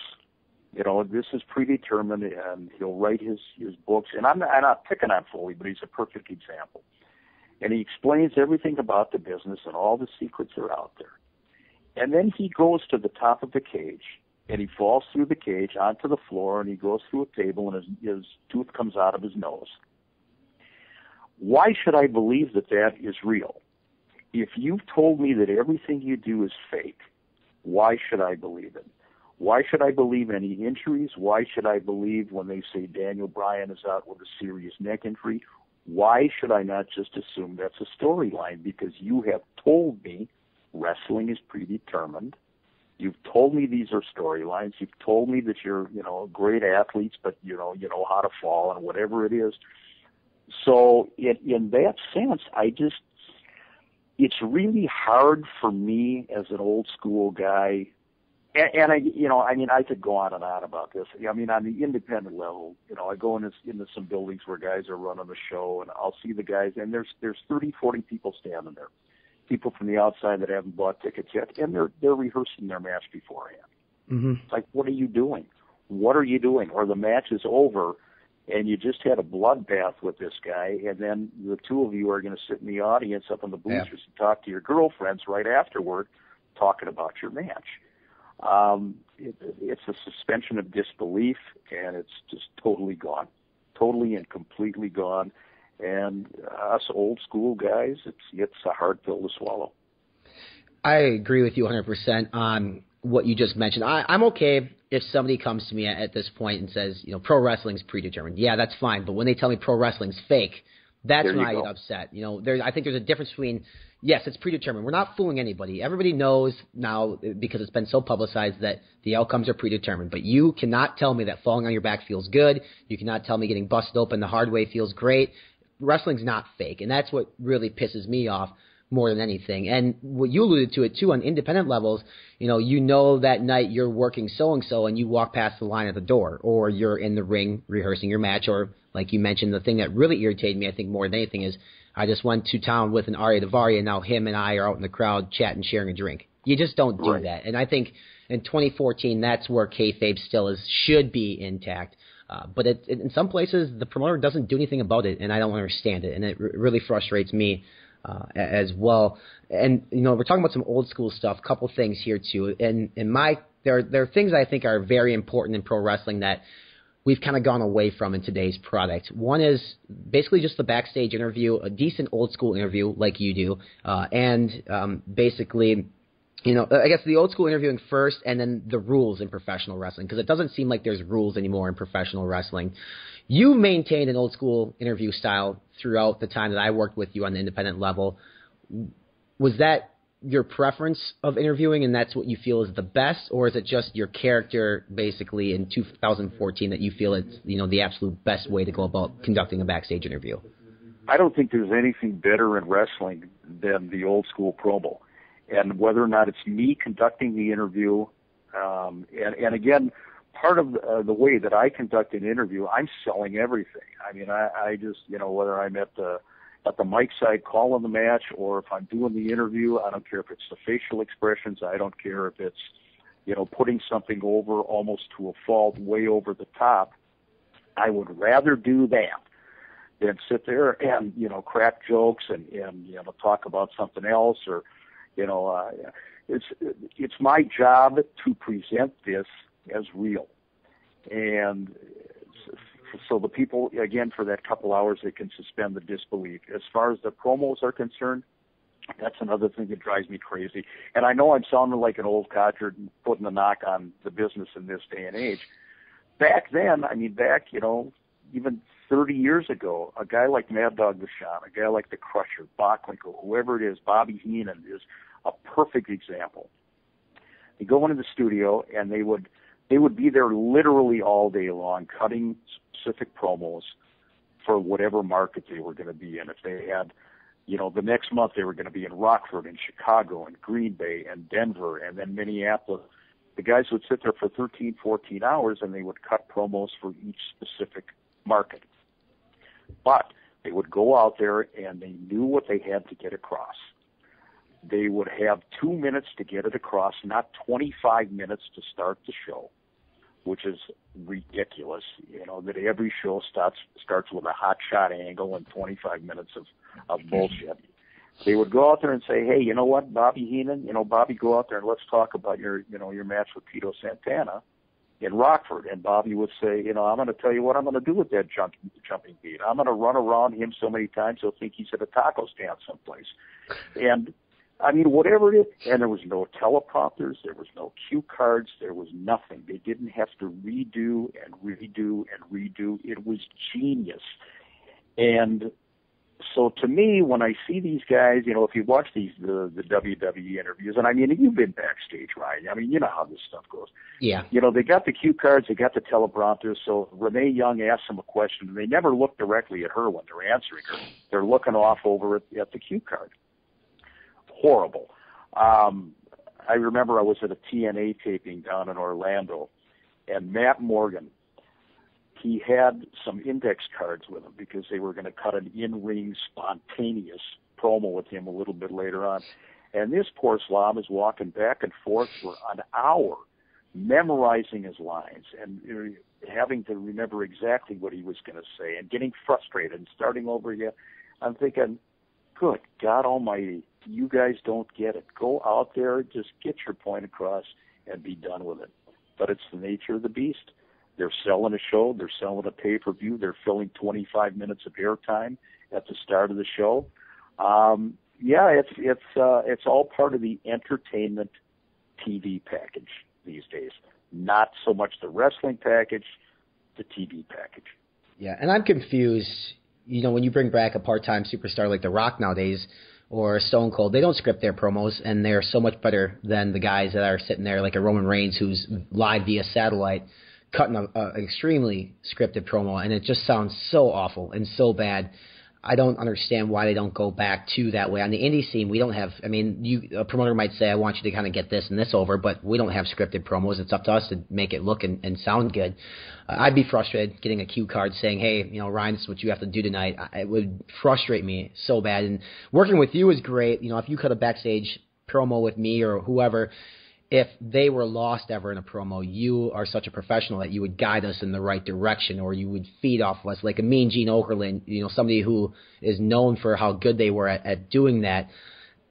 you know, this is predetermined, and he'll write his his books, and I'm not, I'm not picking on Foley, but he's a perfect example, and he explains everything about the business and all the secrets are out there, and then he goes to the top of the cage and he falls through the cage onto the floor and he goes through a table and his, his tooth comes out of his nose. Why should I believe that that is real? If you've told me that everything you do is fake, why should I believe it? Why should I believe any injuries? Why should I believe when they say Daniel Bryan is out with a serious neck injury? Why should I not just assume that's a storyline? Because you have told me wrestling is predetermined You've told me these are storylines. You've told me that you're, you know, great athletes, but you know, you know how to fall and whatever it is. So in, in that sense, I just, it's really hard for me as an old school guy. And, and I, you know, I mean, I could go on and on about this. I mean, on the independent level, you know, I go into, into some buildings where guys are running the show and I'll see the guys and there's, there's 30, 40 people standing there people from the outside that haven't bought tickets yet, and they're they're rehearsing their match beforehand. Mm-hmm. It's like, what are you doing? What are you doing? Or the match is over, and you just had a bloodbath with this guy, and then the two of you are going to sit in the audience up in the bleachers yeah. and talk to your girlfriends right afterward, talking about your match. Um, it, it's a suspension of disbelief, and it's just totally gone, totally and completely gone. And us old school guys, it's it's a hard pill to swallow. I agree with you 100% on what you just mentioned. I, I'm okay if somebody comes to me at, at this point and says, you know, pro wrestling's predetermined. Yeah, that's fine. But when they tell me pro wrestling's fake, that's when I go. get upset. You know, there's I think there's a difference between yes, it's predetermined. We're not fooling anybody. Everybody knows now because it's been so publicized that the outcomes are predetermined. But you cannot tell me that falling on your back feels good. You cannot tell me getting busted open the hard way feels great wrestling's not fake, and that's what really pisses me off more than anything. And what you alluded to it too on independent levels, you know, you know that night you're working so and so and you walk past the line at the door or you're in the ring rehearsing your match or like you mentioned the thing that really irritated me I think more than anything is I just went to town with an Ariya Daivari and now him and I are out in the crowd chatting sharing a drink. You just don't do right. that. And I think in 2014 that's where kayfabe still is should be intact. Uh, but it, it, in some places, the promoter doesn't do anything about it, and I don't understand it, and it r- really frustrates me uh, as well. And you know, we're talking about some old school stuff. Couple things here too, and in my there there are things I think are very important in pro wrestling that we've kind of gone away from in today's product. One is basically just the backstage interview, a decent old school interview like you do, uh, and um, basically you know, I guess the old school interviewing first, and then the rules in professional wrestling, because it doesn't seem like there's rules anymore in professional wrestling. You maintained an old school interview style throughout the time that I worked with you on the independent level. Was that your preference of interviewing, and that's what you feel is the best, or is it just your character, basically, in 2014 that you feel it's you know the absolute best way to go about conducting a backstage interview? I don't think there's anything better in wrestling than the old school promo and whether or not it's me conducting the interview. Um, and, and again, part of uh, the way that I conduct an interview, I'm selling everything. I mean, I, I just, you know, whether I'm at the at the mic side calling the match or if I'm doing the interview, I don't care if it's the facial expressions. I don't care if it's, you know, putting something over almost to a fault, way over the top. I would rather do that than sit there and you know crack jokes and and you know talk about something else or you know uh, it's it's my job to present this as real and so the people again for that couple hours they can suspend the disbelief. As far as the promos are concerned that's another thing that drives me crazy. And i know i'm sounding like an old codger putting a knock on the business in this day and age. Back then i mean back you know even 30 years ago, a guy like Mad Dog Vachon, a guy like the Crusher, Bockwinkel, whoever it is, Bobby Heenan is a perfect example. They go into the studio and they would they would be there literally all day long, cutting specific promos for whatever market they were going to be in. If they had, you know, the next month they were going to be in Rockford and Chicago and Green Bay and Denver and then Minneapolis. The guys would sit there for 13, 14 hours and they would cut promos for each specific market. But they would go out there and they knew what they had to get across. They would have two minutes to get it across, not 25 minutes to start the show, which is ridiculous. You know, that every show starts, starts with a hot shot angle and 25 minutes of, of bullshit. They would go out there and say, hey, you know what, Bobby Heenan, you know, Bobby, go out there and let's talk about your, you know, your match with Tito Santana in Rockford, and Bobby would say, you know, I'm going to tell you what I'm going to do with that jump, jumping beat. I'm going to run around him so many times he'll think he's at a taco stand someplace. And I mean, whatever it is, and there was no teleprompters, there was no cue cards, there was nothing. They didn't have to redo and redo and redo. It was genius. And so to me, when I see these guys, you know, if you watch these the the WWE interviews, and I mean, you've been backstage, right? I mean, you know how this stuff goes. Yeah. You know, they got the cue cards, they got the teleprompters. So Renee Young asks them a question, and they never look directly at her when they're answering her. They're looking off over at, at the cue card. Horrible. Um, I remember I was at a TNA taping down in Orlando, and Matt Morgan he had some index cards with him because they were going to cut an in-ring spontaneous promo with him a little bit later on. And this poor slob is walking back and forth for an hour, memorizing his lines and having to remember exactly what he was going to say and getting frustrated and starting over again. I'm thinking, good God Almighty, you guys don't get it. Go out there, just get your point across, and be done with it. But it's the nature of the beast. They're selling a show. They're selling a pay per view. They're filling 25 minutes of airtime at the start of the show. Um, yeah, it's it's uh, it's all part of the entertainment TV package these days. Not so much the wrestling package, the TV package. Yeah, and I'm confused. You know, when you bring back a part-time superstar like The Rock nowadays, or Stone Cold, they don't script their promos, and they're so much better than the guys that are sitting there like a Roman Reigns who's live via satellite cutting an extremely scripted promo, and it just sounds so awful and so bad. I don't understand why they don't go back to that way. On the indie scene, we don't have. I mean, you a promoter might say, "I want you to kind of get this and this over," but we don't have scripted promos. It's up to us to make it look and, and sound good. Uh, I'd be frustrated getting a cue card saying, "Hey, you know, Ryan, this is what you have to do tonight." I, it would frustrate me so bad. And working with you is great. You know, if you cut a backstage promo with me or whoever, if they were lost ever in a promo, you are such a professional that you would guide us in the right direction, or you would feed off of us like a mean Gene Okerlund, you know, somebody who is known for how good they were at, at doing that.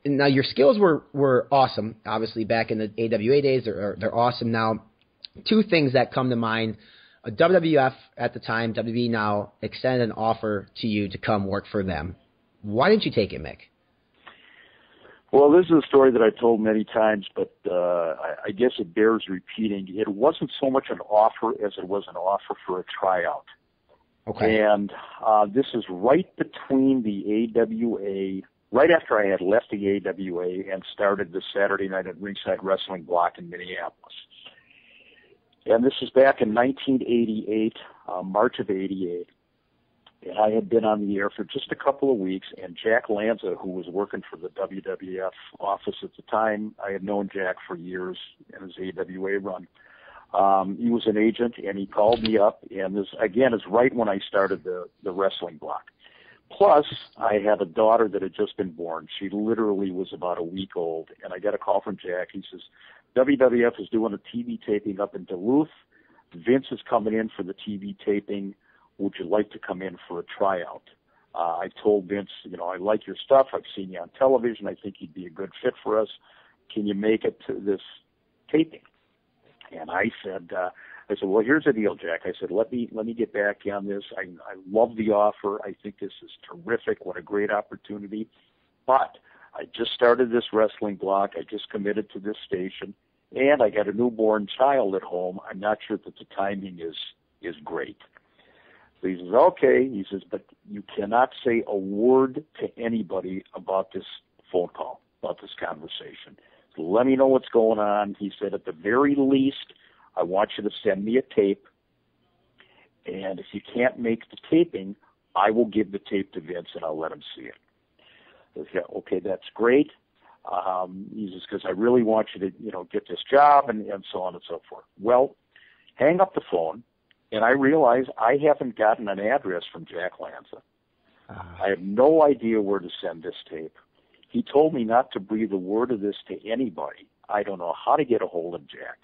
Now your skills were were awesome, obviously back in the AWA days. They're they're awesome now. Two things that come to mind: WWF at the time, WWE now extended an offer to you to come work for them. Why didn't you take it, Mick? Well, this is a story that I've told many times, but uh, I, I guess it bears repeating. It wasn't so much an offer as it was an offer for a tryout. Okay. And uh, this is right between the AWA, right after I had left the AWA and started the Saturday Night at Ringside Wrestling block in Minneapolis. And this is back in 1988, uh, March of 88 and I had been on the air for just a couple of weeks, and Jack Lanza, who was working for the WWF office at the time, I had known Jack for years in his AWA run. Um, he was an agent, and he called me up, and this again is right when I started the the wrestling block. Plus, I had a daughter that had just been born. She literally was about a week old, and I got a call from Jack. He says, WWF is doing a TV taping up in Duluth. Vince is coming in for the TV taping Would you like to come in for a tryout? Uh, I told Vince, you know, I like your stuff. I've seen you on television. I think you'd be a good fit for us. Can you make it to this taping? And I said, uh, I said, well, here's the deal, Jack. I said, let me let me get back on this. I, I love the offer. I think this is terrific. What a great opportunity. But I just started this wrestling block. I just committed to this station, and I got a newborn child at home. I'm not sure that the timing is is great. So he says, okay. He says, but you cannot say a word to anybody about this phone call, about this conversation. So let me know what's going on. He said, at the very least, I want you to send me a tape. And if you can't make the taping, I will give the tape to Vince and I'll let him see it. I said, okay, that's great. Um, he says, because I really want you to, you know, get this job and, and so on and so forth. Well, hang up the phone and I realize I haven't gotten an address from Jack Lanza. Uh, I have no idea where to send this tape. He told me not to breathe a word of this to anybody. I don't know how to get a hold of Jack.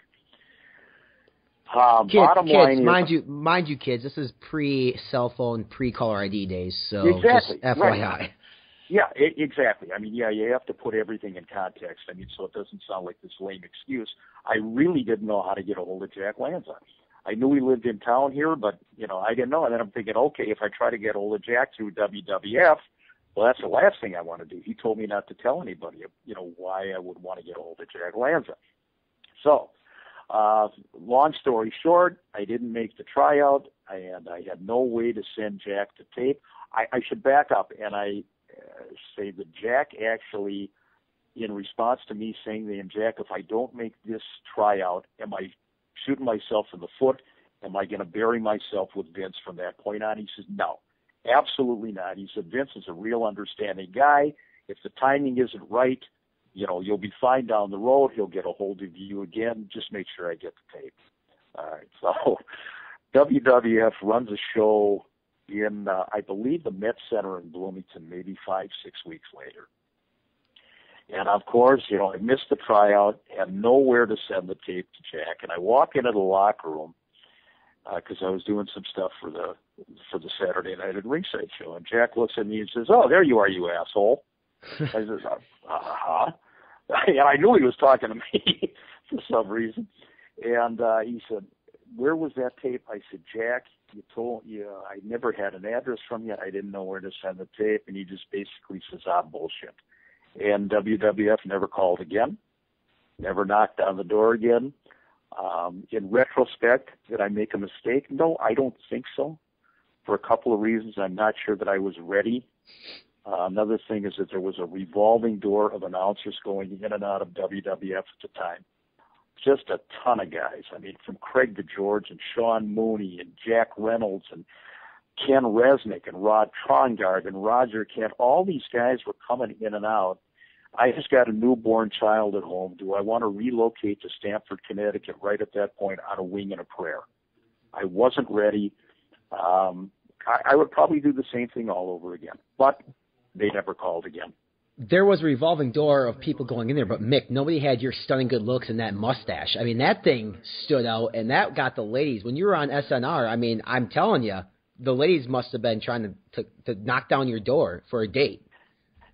Uh, kids, bottom kids, line mind is, you, mind you, kids, this is pre cell phone, pre caller ID days. So exactly, just FYI. Right. Yeah, it, exactly. I mean, yeah, you have to put everything in context. I mean, so it doesn't sound like this lame excuse. I really didn't know how to get a hold of Jack Lanza. I knew he lived in town here, but you know, I didn't know. And then I'm thinking, okay, if I try to get hold of Jack through WWF, well, that's the last thing I want to do. He told me not to tell anybody, you know, why I would want to get hold of Jack Lanza. So, uh, long story short, I didn't make the tryout, and I had no way to send Jack the tape. I, I should back up, and I uh, say that Jack actually, in response to me saying to him, Jack, if I don't make this tryout, am I shooting myself in the foot? Am I going to bury myself with Vince from that point on? He says, no, absolutely not. He said, Vince is a real understanding guy. If the timing isn't right, you know, you'll be fine down the road. He'll get a hold of you again. Just make sure I get the tape. All right. So WWF runs a show in, uh, I believe, the Met Center in Bloomington, maybe five, six weeks later. And of course, you know, I missed the tryout, had nowhere to send the tape to Jack, and I walk into the locker room because uh, I was doing some stuff for the for the Saturday Night at Ringside show, and Jack looks at me and says, "Oh, there you are, you asshole." I says, "Uh huh." and I knew he was talking to me for some reason, and uh, he said, "Where was that tape?" I said, "Jack, you told you I never had an address from you. I didn't know where to send the tape," and he just basically says, "Ah, bullshit." And WWF never called again, never knocked on the door again. Um, in retrospect, did I make a mistake? No, I don't think so. For a couple of reasons, I'm not sure that I was ready. Uh, another thing is that there was a revolving door of announcers going in and out of WWF at the time. Just a ton of guys. I mean, from Craig DeGeorge and Sean Mooney and Jack Reynolds and Ken Resnick and Rod Trongard and Roger Kent. All these guys were coming in and out. I just got a newborn child at home. Do I want to relocate to Stamford, Connecticut right at that point on a wing and a prayer? I wasn't ready. Um, I, I would probably do the same thing all over again, but they never called again. There was a revolving door of people going in there, but Mick, nobody had your stunning good looks and that mustache. I mean, that thing stood out, and that got the ladies. When you were on SNR, I mean, I'm telling you, the ladies must have been trying to, to, to knock down your door for a date.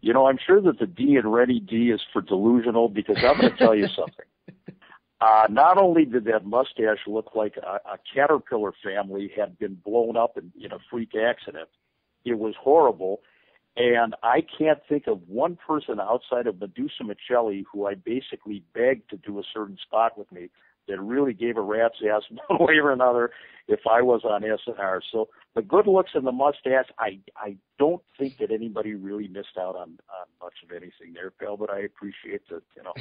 You know, I'm sure that the D in Renny D is for delusional because I'm going to tell you something. Uh, not only did that mustache look like a, a caterpillar family had been blown up in, in a freak accident, it was horrible. And I can't think of one person outside of Medusa Miceli who I basically begged to do a certain spot with me that really gave a rat's ass one way or another if I was on SNR. So the good looks and the mustache, I I don't think that anybody really missed out on, on much of anything there, pal. But I appreciate that. You know,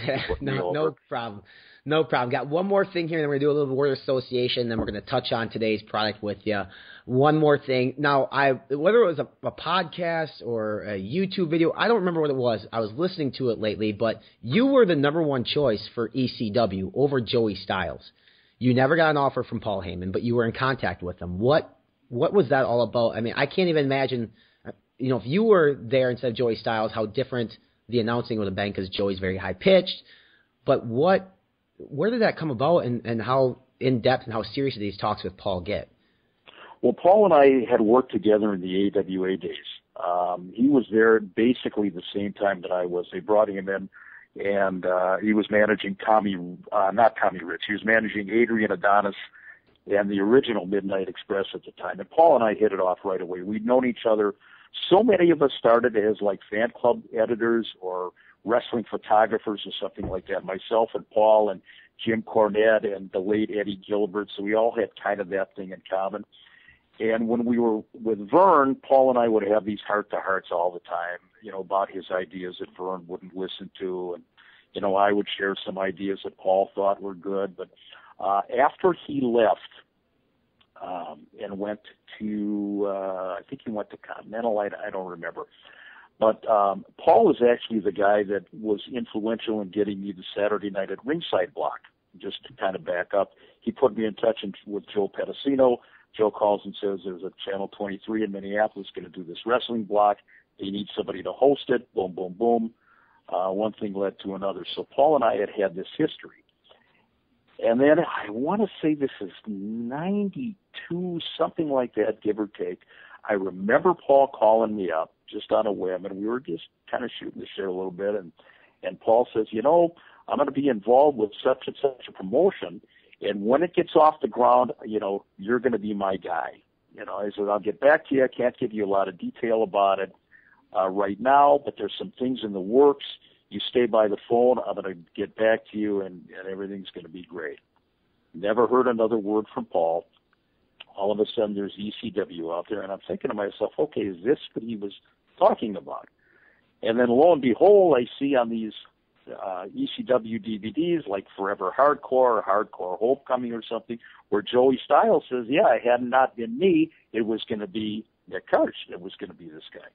no, no problem, no problem. Got one more thing here, and then we're gonna do a little word association. Then we're gonna touch on today's product with you. One more thing. Now, I whether it was a, a podcast or a YouTube video, I don't remember what it was. I was listening to it lately, but you were the number one choice for ECW over Joey Styles. You never got an offer from Paul Heyman, but you were in contact with him. What what was that all about? I mean, I can't even imagine. You know, if you were there instead of Joey Styles, how different the announcing would have been because Joey's very high pitched. But what, where did that come about, and and how in depth and how serious did these talks with Paul get? Well, Paul and I had worked together in the AWA days. Um, he was there basically the same time that I was. They brought him in, and uh, he was managing Tommy, uh, not Tommy Rich. He was managing Adrian Adonis and the original Midnight Express at the time. And Paul and I hit it off right away. We'd known each other. So many of us started as like fan club editors or wrestling photographers or something like that. Myself and Paul and Jim Cornette and the late Eddie Gilbert. So we all had kind of that thing in common. And when we were with Verne, Paul and I would have these heart to hearts all the time, you know, about his ideas that Verne wouldn't listen to. And, you know, I would share some ideas that Paul thought were good. But uh, after he left um, and went to, uh, I think he went to Continental, I, I don't remember. But um, Paul was actually the guy that was influential in getting me the Saturday night at ringside block. Just to kind of back up, he put me in touch with Joe Pedicino. Joe calls and says there's a Channel 23 in Minneapolis going to do this wrestling block. They need somebody to host it. Boom, boom, boom. Uh, one thing led to another. So Paul and I had had this history. And then I want to say this is 92, something like that, give or take. I remember Paul calling me up just on a whim, and we were just kind of shooting the shit a little bit. And and Paul says, you know, I'm going to be involved with such and such a promotion, and when it gets off the ground, you know, you're going to be my guy. You know, I said, I'll get back to you. I can't give you a lot of detail about it uh, right now, but there's some things in the works. You stay by the phone. I'm going to get back to you, and, and everything's going to be great. Never heard another word from Paul. All of a sudden, there's ECW out there, and I'm thinking to myself, okay, is this what he was talking about? And then lo and behold, I see on these uh, ECW DVDs like Forever Hardcore or Hardcore Homecoming or something, where Joey Styles says, "Yeah, it had not been me, it was going to be Mick Karch. It was going to be this guy."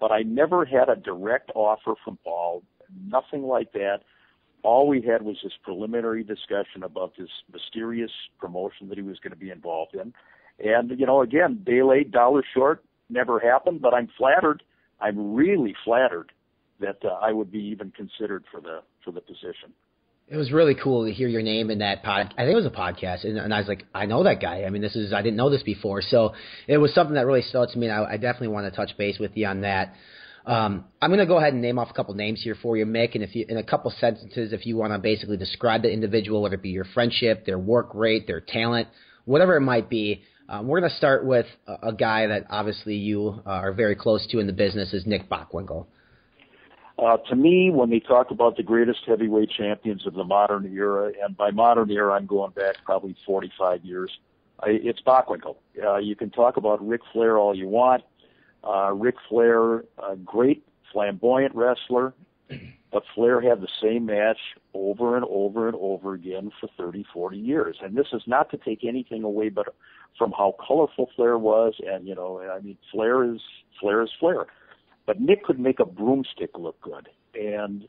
But I never had a direct offer from Paul, nothing like that. All we had was this preliminary discussion about this mysterious promotion that he was going to be involved in. And, you know, again, day late, dollar short, never happened, but I'm flattered. I'm really flattered that uh, I would be even considered for the for the position. It was really cool to hear your name in that pod. I think it was a podcast, and, and I was like, I know that guy. I mean, this is I didn't know this before, so it was something that really stood out to me. And I, I definitely want to touch base with you on that. Um, I'm going to go ahead and name off a couple names here for you, Mick, and if you in a couple sentences, if you want to basically describe the individual, whether it be your friendship, their work rate, their talent, whatever it might be. Um, we're going to start with a, a guy that obviously you uh, are very close to in the business is Nick Bockwinkel. Uh, to me, when they talk about the greatest heavyweight champions of the modern era, and by modern era, I'm going back probably 45 years, I, it's Bockwinkel. Uh, you can talk about Ric Flair all you want. Uh, Ric Flair, a great flamboyant wrestler, but Flair had the same match over and over and over again for 30, 40 years. And this is not to take anything away, but from how colorful Flair was, and you know, I mean, Flair is Flair is Flair. But Nick could make a broomstick look good, and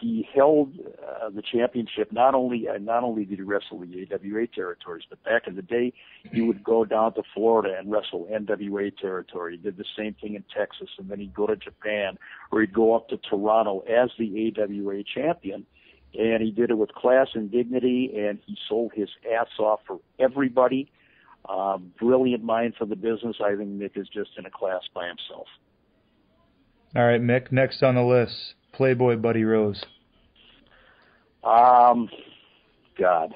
he held uh, the championship. Not only uh, not only did he wrestle the AWA territories, but back in the day, he would go down to Florida and wrestle NWA territory. He did the same thing in Texas, and then he'd go to Japan, or he'd go up to Toronto as the AWA champion. And he did it with class and dignity, and he sold his ass off for everybody. Uh, brilliant mind for the business. I think Nick is just in a class by himself. All right, Mick. Next on the list, Playboy Buddy Rose. Um, God.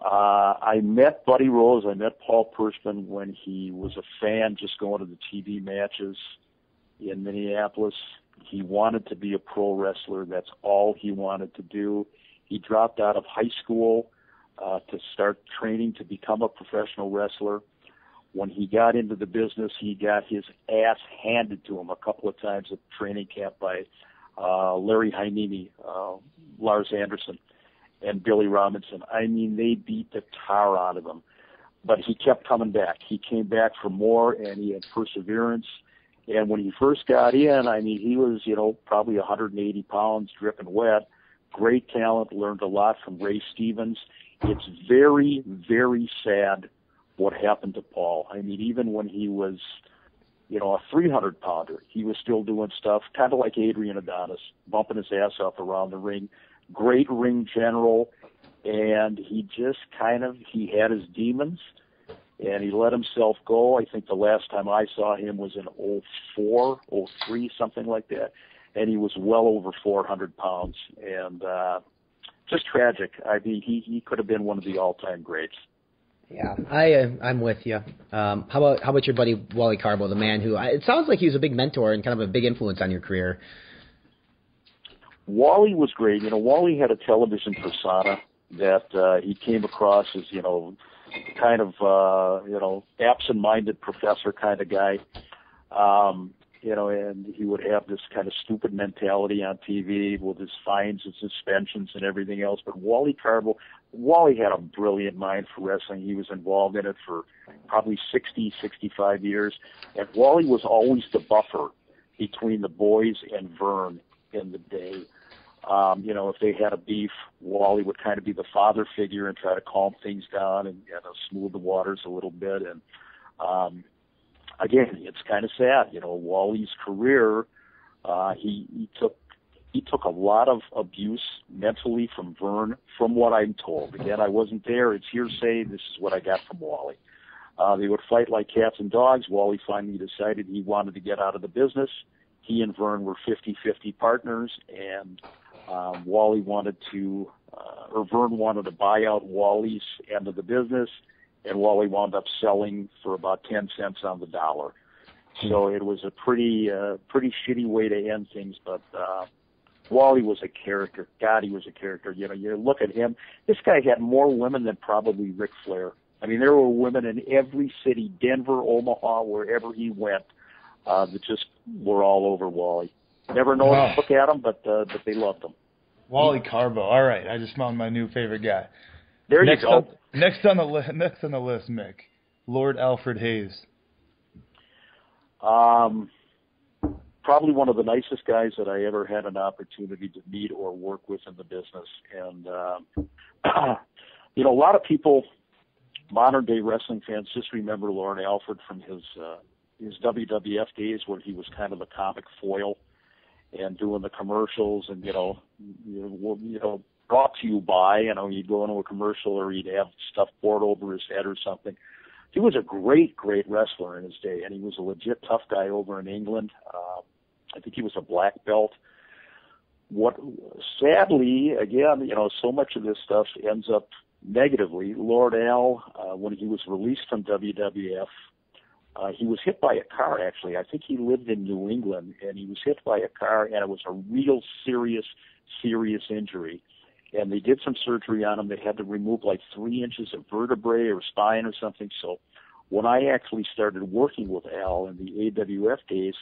Uh, I met Buddy Rose. I met Paul Perschmann when he was a fan, just going to the TV matches in Minneapolis. He wanted to be a pro wrestler. That's all he wanted to do. He dropped out of high school uh, to start training to become a professional wrestler. When he got into the business, he got his ass handed to him a couple of times at training camp by uh, Larry Heiniemi, uh, Lars Anderson, and Billy Robinson. I mean, they beat the tar out of him. But he kept coming back. He came back for more, and he had perseverance. And when he first got in, I mean, he was, you know, probably 180 pounds, dripping wet. Great talent. Learned a lot from Ray Stevens. It's very, very sad what happened to Paul. I mean, even when he was, you know, a 300 pounder, he was still doing stuff kind of like Adrian Adonis, bumping his ass up around the ring. Great ring general, and he just kind of he had his demons, and he let himself go. I think the last time I saw him was in 04, 03, something like that, and he was well over 400 pounds, and uh, just tragic. I mean, he he could have been one of the all-time greats. Yeah, I uh, I'm with you. Um, how about how about your buddy Wally Karbo, the man who it sounds like he was a big mentor and kind of a big influence on your career. Wally was great. You know, Wally had a television persona that uh, he came across as you know, kind of uh, you know, absent-minded professor kind of guy. Um, you know, and he would have this kind of stupid mentality on TV with his fines and suspensions and everything else. But Wally Karbo, Wally had a brilliant mind for wrestling. He was involved in it for probably 60, 65 years. And Wally was always the buffer between the boys and Verne in the day. Um, you know, if they had a beef, Wally would kind of be the father figure and try to calm things down and you know, smooth the waters a little bit. And um, again, it's kind of sad. You know, Wally's career, uh, he, he took he took a lot of abuse mentally from Verne, from what I'm told. Again, I wasn't there. It's hearsay. This is what I got from Wally. Uh, they would fight like cats and dogs. Wally finally decided he wanted to get out of the business. He and Verne were 50-50 partners, and um, Wally wanted to, uh, or Verne wanted to buy out Wally's end of the business and Wally wound up selling for about 10 cents on the dollar. So it was a pretty, uh, pretty shitty way to end things, but, uh, Wally was a character. God, he was a character. You know, you look at him. This guy had more women than probably Ric Flair. I mean, there were women in every city, Denver, Omaha, wherever he went, uh, that just were all over Wally. Never know wow. to look at him, but uh, but they loved him. Wally Karbo. All right, I just found my new favorite guy. There next you go. On, next on the li- next on the list, Mick, Lord Alfred Hayes. Um, probably one of the nicest guys that I ever had an opportunity to meet or work with in the business, and uh, you know, a lot of people, modern day wrestling fans, just remember Lord Alfred from his uh, his WWF days, where he was kind of a comic foil and doing the commercials and you know you know, you know brought to you by, you know, he'd go into a commercial or he'd have stuff poured over his head or something. He was a great, great wrestler in his day, and he was a legit tough guy over in England. Uh, I think he was a black belt. What, sadly, again, you know, so much of this stuff ends up negatively. Lord Al, uh, when he was released from WWF, uh, he was hit by a car, actually. I think he lived in New England, and he was hit by a car, and it was a real serious, serious injury and they did some surgery on him. They had to remove like three inches of vertebrae or spine or something. So when I actually started working with Al in the AWF days,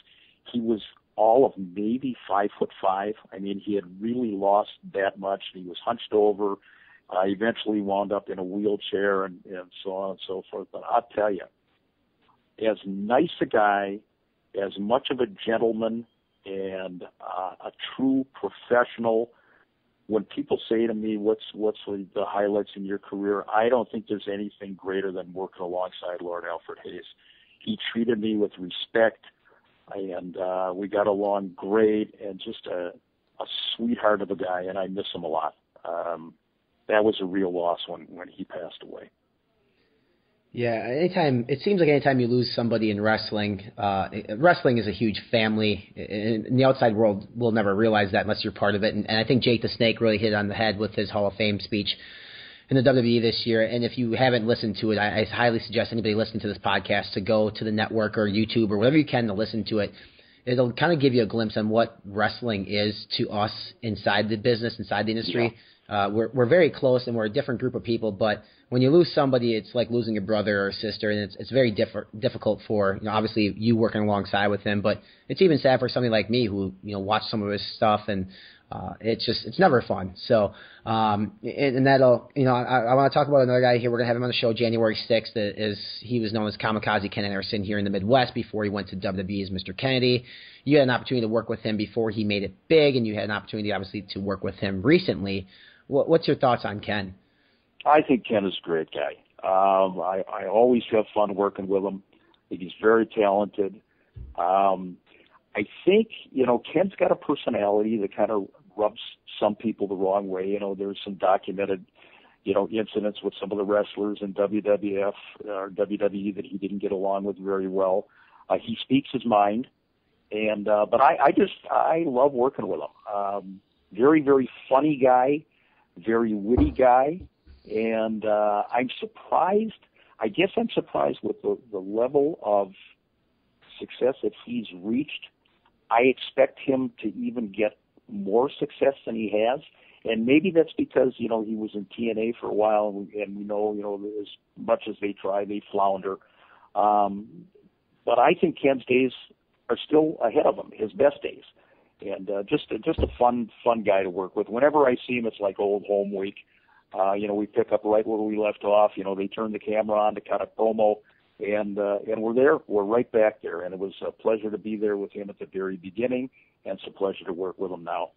he was all of maybe five foot five. I mean, he had really lost that much. He was hunched over. Uh, eventually wound up in a wheelchair and, and so on and so forth. But I'll tell you, as nice a guy, as much of a gentleman, and uh, a true professional when people say to me, "What's what's the highlights in your career?" I don't think there's anything greater than working alongside Lord Alfred Hayes. He treated me with respect, and uh, we got along great, and just a a sweetheart of a guy, and I miss him a lot. Um, that was a real loss when when he passed away. Yeah, anytime it seems like anytime you lose somebody in wrestling, uh, wrestling is a huge family. In the outside world, will never realize that unless you're part of it. And, and I think Jake the Snake really hit on the head with his Hall of Fame speech in the WWE this year. And if you haven't listened to it, I, I highly suggest anybody listening to this podcast to go to the network or YouTube or whatever you can to listen to it. It'll kind of give you a glimpse on what wrestling is to us inside the business, inside the industry. Yeah uh, we're we're very close and we're a different group of people. But when you lose somebody, it's like losing a brother or a sister, and it's it's very diff- difficult for you know obviously you working alongside with him, but it's even sad for somebody like me who you know watched some of his stuff and. Uh, it's just it's never fun. So um, and, and that'll you know I, I want to talk about another guy here. We're gonna have him on the show January sixth. Is he was known as Kamikaze Ken Anderson here in the Midwest before he went to WWE as Mr. Kennedy. You had an opportunity to work with him before he made it big, and you had an opportunity obviously to work with him recently. What, what's your thoughts on Ken? I think Ken is a great guy. Um, I, I always have fun working with him. I think he's very talented. Um, I think you know Ken's got a personality that kind of rubs some people the wrong way. You know, there's some documented you know, incidents with some of the wrestlers in WWF or WWE that he didn't get along with very well. Uh, he speaks his mind, and uh, but I, I just I love working with him. Um, very very funny guy, very witty guy, and uh, I'm surprised. I guess I'm surprised with the, the level of success that he's reached. I expect him to even get more success than he has and maybe that's because you know he was in TNA for a while, and we, know you know as much as they try, they flounder. Um, but I think Ken's days are still ahead of him, his best days, and uh, just just a fun fun guy to work with. Whenever I see him, it's like old home week. Uh, you know, we pick up right where we left off. You know, they turn the camera on to kind of promo, and uh, and we're there. We're right back there, and it was a pleasure to be there with him at the very beginning, and it's a pleasure to work with him now.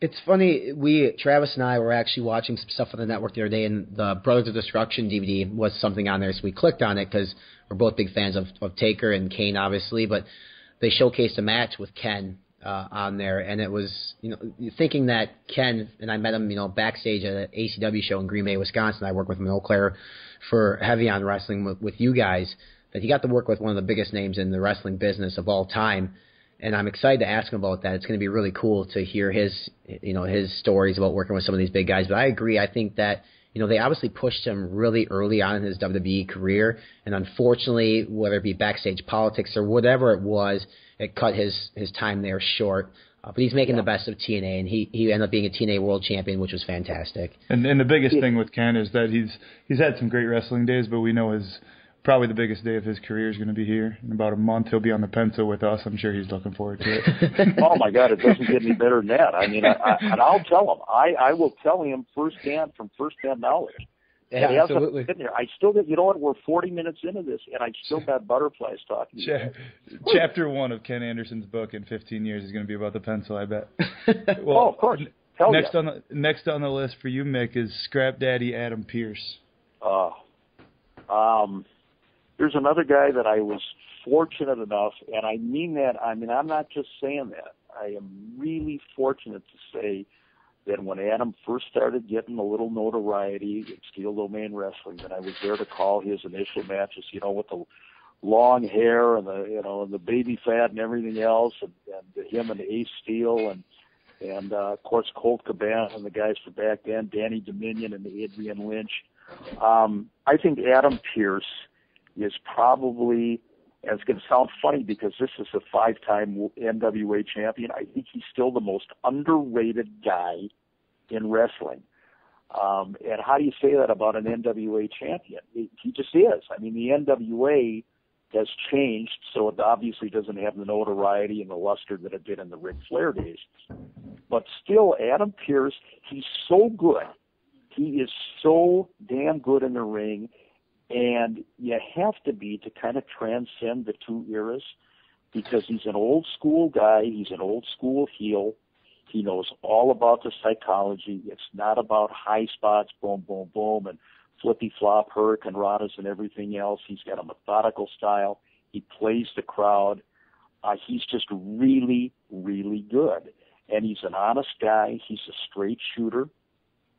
It's funny. We Travis and I were actually watching some stuff on the network the other day, and the Brothers of Destruction DVD was something on there, so we clicked on it because we're both big fans of, of Taker and Kane, obviously. But they showcased a match with Ken uh, on there, and it was you know thinking that Ken and I met him you know backstage at an ACW show in Green Bay, Wisconsin. I work with him in Eau Claire for Heavy on Wrestling with, with you guys. That he got to work with one of the biggest names in the wrestling business of all time and I'm excited to ask him about that. It's going to be really cool to hear his, you know, his stories about working with some of these big guys. But I agree. I think that you know they obviously pushed him really early on in his WWE career, and unfortunately, whether it be backstage politics or whatever it was, it cut his his time there short. Uh, but he's making yeah. the best of TNA, and he he ended up being a TNA World Champion, which was fantastic. And and the biggest thing with Ken is that he's he's had some great wrestling days, but we know his probably the biggest day of his career is going to be here in about a month. He'll be on the pencil with us. I'm sure he's looking forward to it. oh my God, it doesn't get any better than that. I mean, I, I, and I'll tell him. I I will tell him firsthand from firsthand knowledge. Yeah, and absolutely. There. I still get. You know what? We're 40 minutes into this, and I still got butterflies talking. Cha- chapter one of Ken Anderson's book in 15 years is going to be about the pencil. I bet. well, oh, of course. Hell next yeah. on the next on the list for you, Mick, is Scrap Daddy Adam Pearce. Uh, um, there's another guy that I was fortunate enough, and I mean that. I mean, I'm not just saying that. I am really fortunate to say that when Adam first started getting a little notoriety in Steel Domain Wrestling, that I was there to call his initial matches. You know, with the long hair and the you know and the baby fat and everything else, and, and him and Ace Steel and and uh, of course Colt Cabana and the guys from back then, Danny Dominion and Adrian Lynch. Um, I think Adam Pearce is probably, and it's going to sound funny because this is a five-time NWA champion. I think he's still the most underrated guy in wrestling. Um, and how do you say that about an NWA champion? He, just is. I mean, the NWA has changed, so it obviously doesn't have the notoriety and the luster that it did in the Ric Flair days. But still, Adam Pearce, he's so good. He is so damn good in the ring. And you have to be to kind of transcend the two eras because he's an old school guy, he's an old school heel. He knows all about the psychology. It's not about high spots, boom, boom, boom, and flippy flop hurricanranas and everything else. He's got a methodical style. He plays the crowd. Uh, he's just really, really good. And he's an honest guy. He's a straight shooter.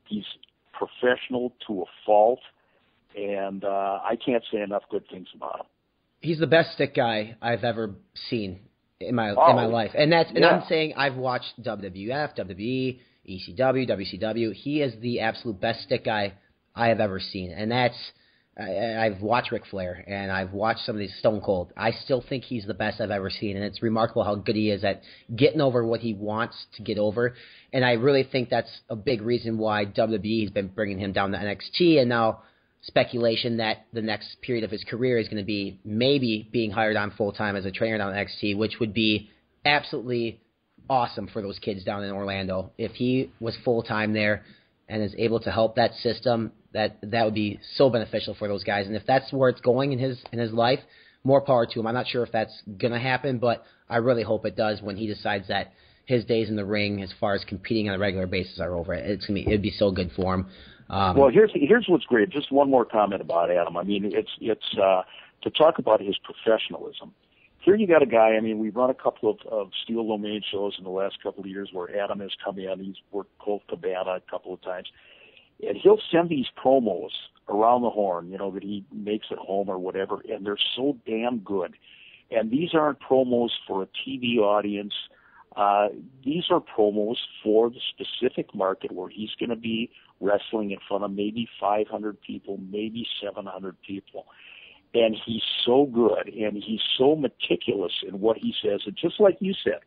He's professional to a fault and uh, I can't say enough good things about him. He's the best stick guy I've ever seen in my oh, in my life, and that's and yeah. I'm saying I've watched WWF, WWE, ECW, WCW. He is the absolute best stick guy I have ever seen, and that's. I, I've watched Ric Flair and I've watched some of these Stone Cold. I still think he's the best I've ever seen, and it's remarkable how good he is at getting over what he wants to get over. And I really think that's a big reason why WWE has been bringing him down to NXT, and now speculation that the next period of his career is going to be maybe being hired on full time as a trainer down at NXT, which would be absolutely awesome for those kids down in Orlando. If he was full time there and is able to help that system, that that would be so beneficial for those guys. And if that's where it's going in his in his life, more power to him. I'm not sure if that's gonna happen, but I really hope it does when he decides that his days in the ring, as far as competing on a regular basis, are over. It's gonna be it'd be so good for him. Um, well, here's here's what's great. Just one more comment about Adam. I mean, it's it's uh, to talk about his professionalism. Here you got a guy. I mean, we've run a couple of, of steel domain shows in the last couple of years where Adam has come in. He's worked Colt Cabana a couple of times. and he'll send these promos around the horn, you know, that he makes at home or whatever, and they're so damn good. And these aren't promos for a TV audience. Uh, these are promos for the specific market where he's going to be wrestling in front of maybe 500 people, maybe 700 people. And he's so good and he's so meticulous in what he says. And just like you said,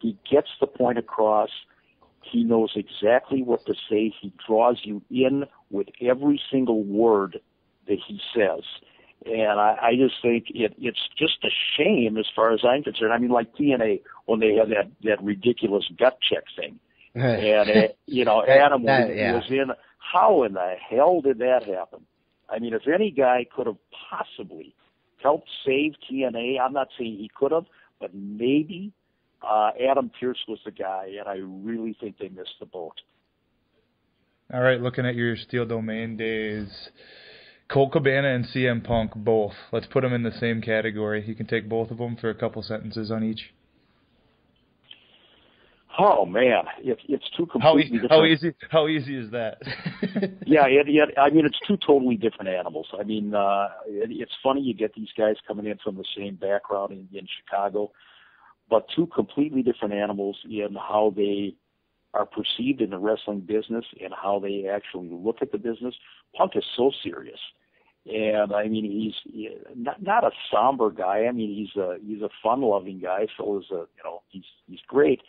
he gets the point across. He knows exactly what to say. He draws you in with every single word that he says. And I, I just think it, it's just a shame as far as I'm concerned. I mean, like TNA when they had that, that ridiculous gut check thing. and, uh, you know, Adam that, was, yeah. was in, how in the hell did that happen? I mean, if any guy could have possibly helped save TNA, I'm not saying he could have, but maybe uh, Adam Pearce was the guy, and I really think they missed the boat. All right, looking at your Steel Domain days, Colt Cabana and CM Punk both. Let's put them in the same category. You can take both of them for a couple sentences on each. Oh man, it's it's two completely how, e- different. How easy? How easy is that? yeah, it, it, I mean, it's two totally different animals. I mean, uh, it, it's funny you get these guys coming in from the same background in, in Chicago, but two completely different animals in how they are perceived in the wrestling business and how they actually look at the business. Punk is so serious, and I mean he's not not a somber guy. I mean he's a he's a fun loving guy. So is a you know he's he's great.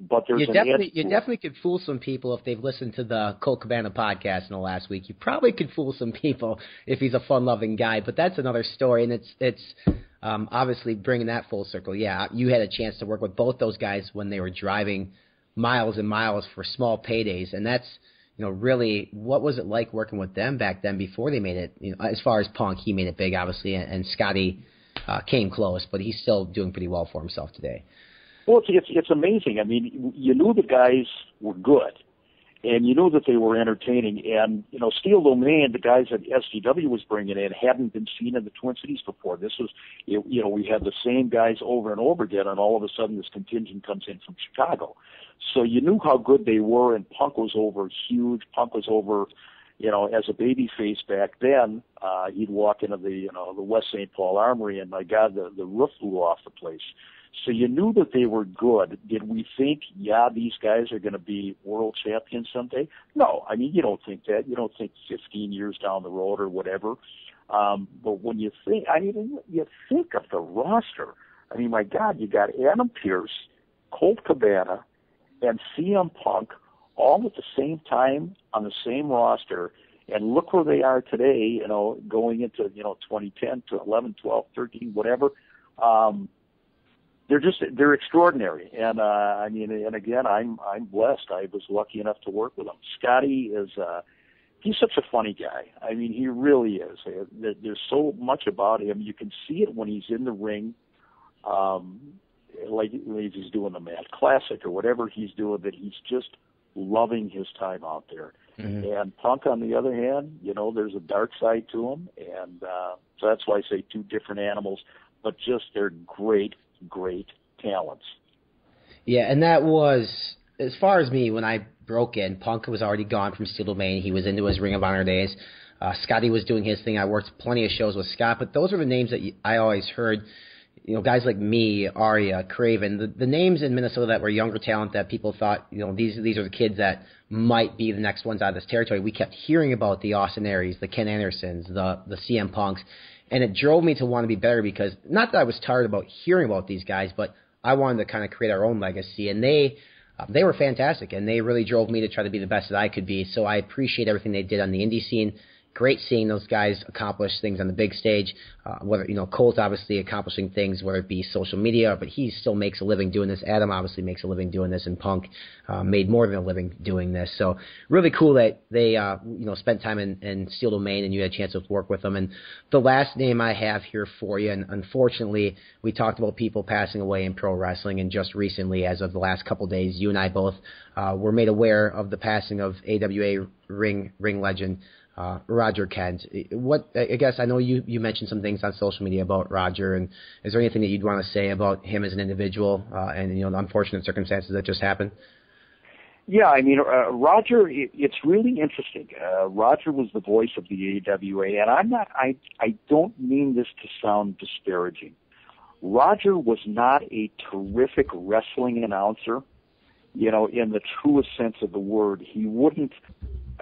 But there's you definitely you definitely could fool some people if they've listened to the Colt Cabana podcast in the last week. You probably could fool some people if he's a fun loving guy. But that's another story, and it's it's um, obviously bringing that full circle. Yeah, you had a chance to work with both those guys when they were driving miles and miles for small paydays, and that's you know really what was it like working with them back then before they made it. You know, as far as Punk, he made it big, obviously, and, and Scotty uh, came close, but he's still doing pretty well for himself today. Well, it's, it's it's amazing. I mean, you knew the guys were good, and you knew that they were entertaining. And you know, Steel Domain, the guys that SDW was bringing in, hadn't been seen in the Twin Cities before. This was, you know, we had the same guys over and over again, and all of a sudden, this contingent comes in from Chicago. So you knew how good they were, and Punk was over huge. Punk was over, you know, as a baby face back then. Uh, he'd walk into the, you know, the West St. Paul Armory, and my God, the the roof blew off the place. So you knew that they were good. Did we think, yeah, these guys are going to be world champions someday? No, I mean you don't think that. You don't think 15 years down the road or whatever. Um, but when you think, I mean, you think of the roster. I mean, my God, you got Adam Pearce, Colt Cabana, and CM Punk all at the same time on the same roster. And look where they are today, you know, going into, you know, 2010 to 11, 12, 13, whatever. Um, they're just they're extraordinary. And uh i mean and again i'm i'm blessed. I was lucky enough to work with them scotty is uh he's such a funny guy. I mean he really is. There's so much about him. You can see it when he's in the ring um like he's doing the mad classic or whatever he's doing that he's just loving his time out there. Mm-hmm. and punk on the other hand you know there's a dark side to him. And uh so that's why i say two different animals but just they're great great talents. Yeah, and that was as far as me when I broke in. Punk was already gone from Steel Domain. He was into his Ring of Honor days. Uh, Scotty was doing his thing. I worked plenty of shows with Scott, but those were the names that I always heard. You know, guys like me, Aria, Craven, the, the names in Minnesota that were younger talent that people thought, you know, these these are the kids that might be the next ones out of this territory. We kept hearing about the Austin Aries, the Ken Andersons, the the CM Punks, and it drove me to want to be better because not that I was tired about hearing about these guys, but I wanted to kind of create our own legacy, and they uh, they were fantastic, and they really drove me to try to be the best that I could be. So I appreciate everything they did on the indie scene great seeing those guys accomplish things on the big stage. Uh, whether you know Colt obviously accomplishing things, whether it be social media, but he still makes a living doing this. Adam obviously makes a living doing this, and Punk uh, made more than a living doing this. So really cool that they uh, you know spent time in, in Steel Domain and you had a chance to work with them. And the last name I have here for you, and unfortunately we talked about people passing away in pro wrestling, and just recently, as of the last couple days, you and I both uh, were made aware of the passing of AWA ring ring legend uh, Roger Kent. What I guess I know you you mentioned some things on social media about Roger, and is there anything that you'd want to say about him as an individual uh, and you know the unfortunate circumstances that just happened? Yeah, I mean, uh, Roger. It, it's really interesting. Uh, Roger was the voice of the AWA, and I'm not. I I don't mean this to sound disparaging. Roger was not a terrific wrestling announcer, you know, in the truest sense of the word. He wouldn't,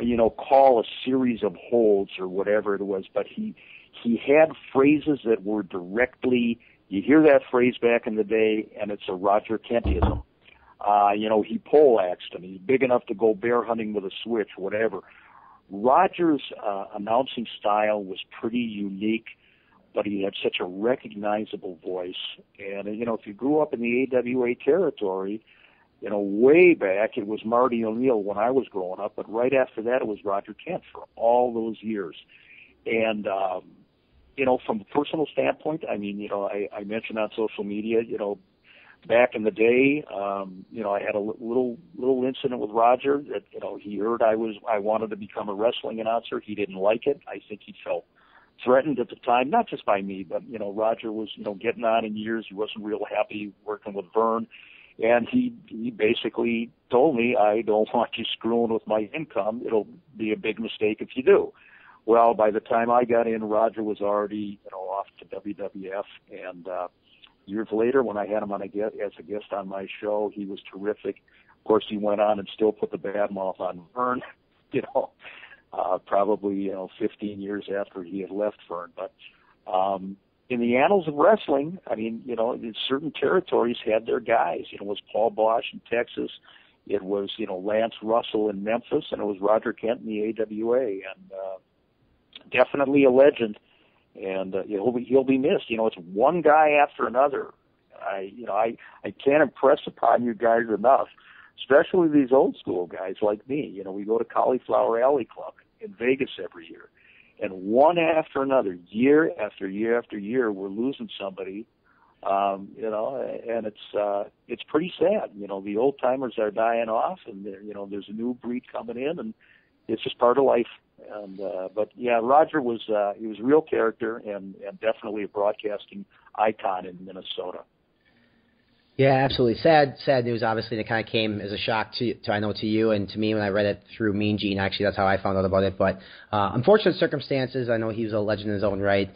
you know, call a series of holds or whatever it was, but he he had phrases that were directly. You hear that phrase back in the day, and it's a Roger Kentism. Uh, you know, he poleaxed him. He's big enough to go bear hunting with a switch, whatever. Rogers' uh, announcing style was pretty unique but he had such a recognizable voice. And you know, if you grew up in the AWA territory, you know, way back it was Marty O'Neill when I was growing up, but right after that it was Roger Kent for all those years. And um, you know, from a personal standpoint, I mean, you know, I, I mentioned on social media, you know, back in the day, um, you know, I had a little little incident with Roger that you know he heard I was I wanted to become a wrestling announcer. He didn't like it. I think he felt threatened at the time, not just by me, but you know, Roger was you know getting on in years. He wasn't real happy working with Verne, and he he basically told me, "I don't want you screwing with my income. It'll be a big mistake if you do." Well, by the time I got in, Roger was already you know off to WWF, and uh, years later, when I had him on a guest, as a guest on my show, he was terrific. Of course, he went on and still put the bad mouth on Verne, you know uh, probably you know 15 years after he had left Verne. But um, in the annals of wrestling, I mean, you know, certain territories had their guys. You know, it was Paul Boesch in Texas, it was you know Lance Russell in Memphis, and it was Roger Kent in the AWA, and uh, definitely a legend. And uh, he'll be he'll be missed. You know, it's one guy after another. I you know I I can't impress upon you guys enough especially these old school guys like me. You know, we go to Cauliflower Alley Club in Vegas every year, and one after another, year after year after year, we're losing somebody. Um, you know, and it's uh, it's pretty sad. You know, the old timers are dying off, and you know, there's a new breed coming in, and it's just part of life. And uh, but yeah, Roger was uh, he was a real character and and definitely a broadcasting icon in Minnesota. Yeah, absolutely. Sad, sad news. Obviously, and it kind of came as a shock to, to I know to you and to me when I read it through Mean Gene. Actually, that's how I found out about it. But uh, unfortunate circumstances. I know he was a legend in his own right.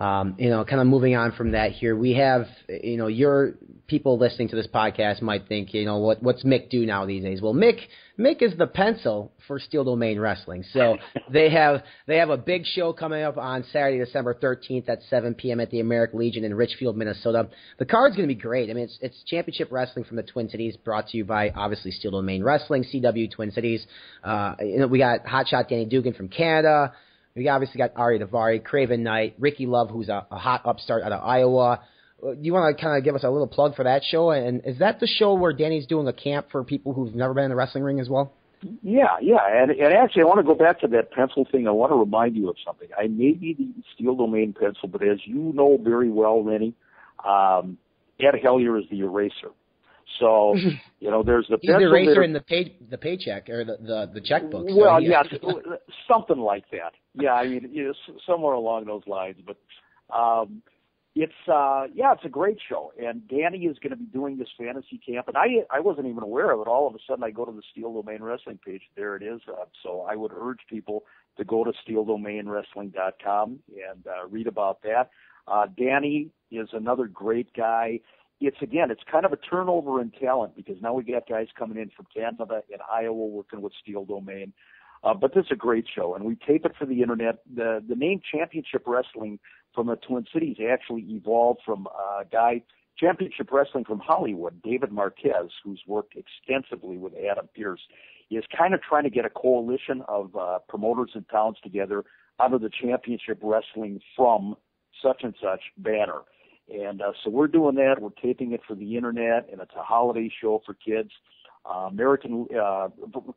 Um, you know, kind of moving on from that here, we have, you know, your people listening to this podcast might think, you know, what what's Mick do now these days? Well, Mick Mick is the pencil for Steel Domain Wrestling. So they have they have a big show coming up on Saturday, December 13th at 7 p.m. at the American Legion in Richfield, Minnesota. The card's going to be great. I mean, it's it's championship wrestling from the Twin Cities, brought to you by obviously Steel Domain Wrestling, CW Twin Cities. Uh, you know, we got Hotshot Danny Duggan from Canada. We obviously got Ari Daivari, Craven Knight, Ricky Love, who's a, a hot upstart out of Iowa. Uh, do you want to kind of give us a little plug for that show? And is that the show where Danny's doing a camp for people who've never been in the wrestling ring as well? Yeah, yeah, and and actually, I want to go back to that pencil thing. I want to remind you of something. I may be the Steel Domain pencil, but as you know very well, Renny, um, Ed Hellier is the eraser. So you know, there's the He's the eraser in the pay the paycheck or the the, the checkbook. So well, yeah, something like that. Yeah, I mean, you know, somewhere along those lines. But um, it's uh, yeah, it's a great show, and Danny is going to be doing this fantasy camp, and I I wasn't even aware of it. All of a sudden, I go to the Steel Domain Wrestling page. There it is. Uh, so I would urge people to go to SteelDomainWrestling.com and uh, read about that. Uh, Danny is another great guy it's again, it's kind of a turnover in talent because now we got guys coming in from Canada and Iowa working with Steel Domain. Uh, but this is a great show, and we tape it for the internet. The the name Championship Wrestling from the Twin Cities actually evolved from a guy Championship Wrestling from Hollywood, David Marquez, who's worked extensively with Adam Pearce, is kind of trying to get a coalition of uh, promoters and towns together under the Championship Wrestling from such and such banner. And uh, so we're doing that. We're taping it for the internet, and it's a holiday show for kids. Uh, American uh,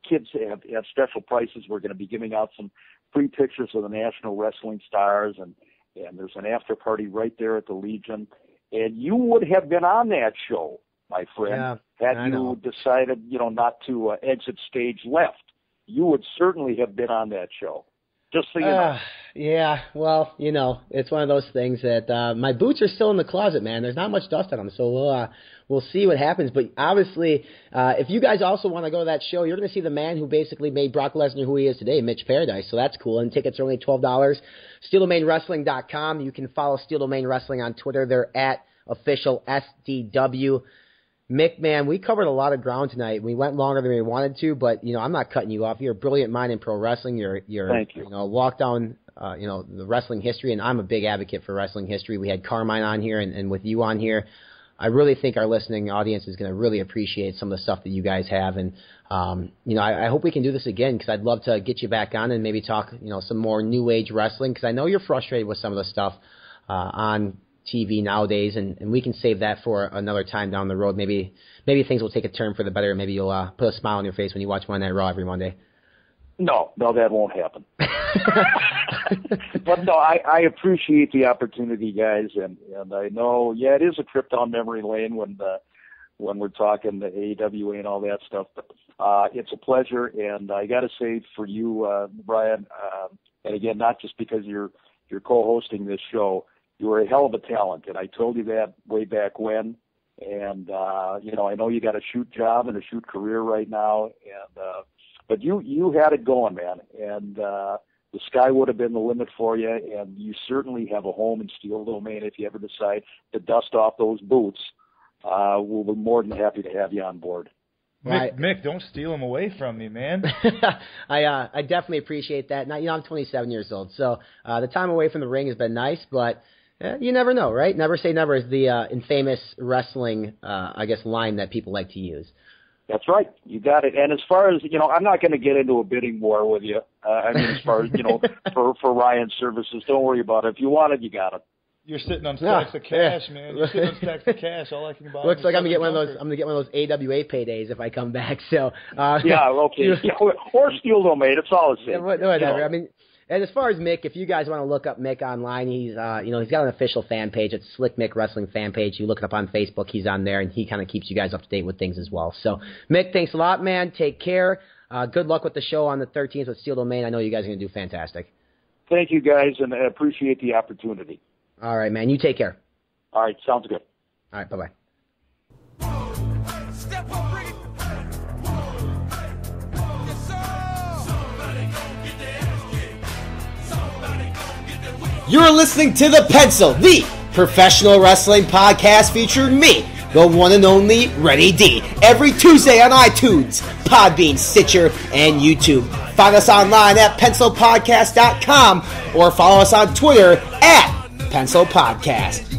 kids have, have special prices. We're going to be giving out some free pictures of the national wrestling stars, and and there's an after party right there at the Legion. And you would have been on that show, my friend, yeah, had I you know. decided, you know, not to uh, exit stage left. You would certainly have been on that show. Just so you know. Uh, yeah, well, you know, it's one of those things that uh, my boots are still in the closet, man. There's not much dust on them, so we'll uh, we'll see what happens. But obviously, uh, if you guys also want to go to that show, you're going to see the man who basically made Brock Lesnar who he is today, Mitch Paradise. So that's cool. And tickets are only twelve dollars. SteelDomainWrestling.com. You can follow Steel Domain Wrestling on Twitter. They're at official SDW. Mick, man, we covered a lot of ground tonight. We went longer than we wanted to, but you know, I'm not cutting you off. You're a brilliant mind in pro wrestling. You're, you're, Thank you. you know, walk down, uh, you know, the wrestling history, and I'm a big advocate for wrestling history. We had Carmine on here, and, and with you on here, I really think our listening audience is going to really appreciate some of the stuff that you guys have, and um, you know, I, I hope we can do this again because I'd love to get you back on and maybe talk, you know, some more new age wrestling because I know you're frustrated with some of the stuff uh, on TV nowadays, and, and we can save that for another time down the road. Maybe maybe things will take a turn for the better. Maybe you'll uh, put a smile on your face when you watch Monday Night Raw every Monday. No, no, that won't happen. but no, I, I appreciate the opportunity, guys, and and I know, yeah, it is a trip down memory lane when the when we're talking the AWA and all that stuff. But uh, it's a pleasure, and I got to say for you, uh, Brian, uh, and again, not just because you're you're co-hosting this show, you were a hell of a talent, and I told you that way back when. And uh, you know, I know you got a shoot job and a shoot career right now, and uh, but you you had it going, man, and uh, the sky would have been the limit for you, and you certainly have a home in Steel Domain if you ever decide to dust off those boots. Uh, we'll be more than happy to have you on board. Mick, Mick, don't steal them away from me, man. I uh, I definitely appreciate that. Now, you know, I'm 27 years old, so uh, the time away from the ring has been nice, but eh, you never know, right? Never say never is the uh, infamous wrestling, uh, I guess, line that people like to use. That's right. You got it. And as far as you know, I'm not going to get into a bidding war with you. Uh, I mean, as far as you know, for for Ryan's services, don't worry about it. If you want it, you got it. You're sitting on Yeah, stacks of cash, yeah. man. You're sitting on stacks of cash. All I can buy. Looks is like I'm gonna get one of those. I'm gonna get one of those AWA paydays if I come back. So uh, Yeah, okay. you- Yeah, or Steel Domain. It's all the same. Yeah, whatever. You know. I mean, and as far as Mick, if you guys want to look up Mick online, he's uh, you know he's got an official fan page. It's Slick Mick Wrestling fan page. You look it up on Facebook. He's on there, and he kind of keeps you guys up to date with things as well. So Mick, thanks a lot, man. Take care. Uh, good luck with the show on the 13th with Steel Domain. I know you guys are gonna do fantastic. Thank you, guys, and I appreciate the opportunity. All right, man. You take care. All right, sounds good. All right, bye bye. You're listening to The Pencil, the professional wrestling podcast featuring me, the one and only Renny D, every Tuesday on iTunes, Podbean, Stitcher, and YouTube. Find us online at pencilpodcast.com or follow us on Twitter at Pencil Podcast.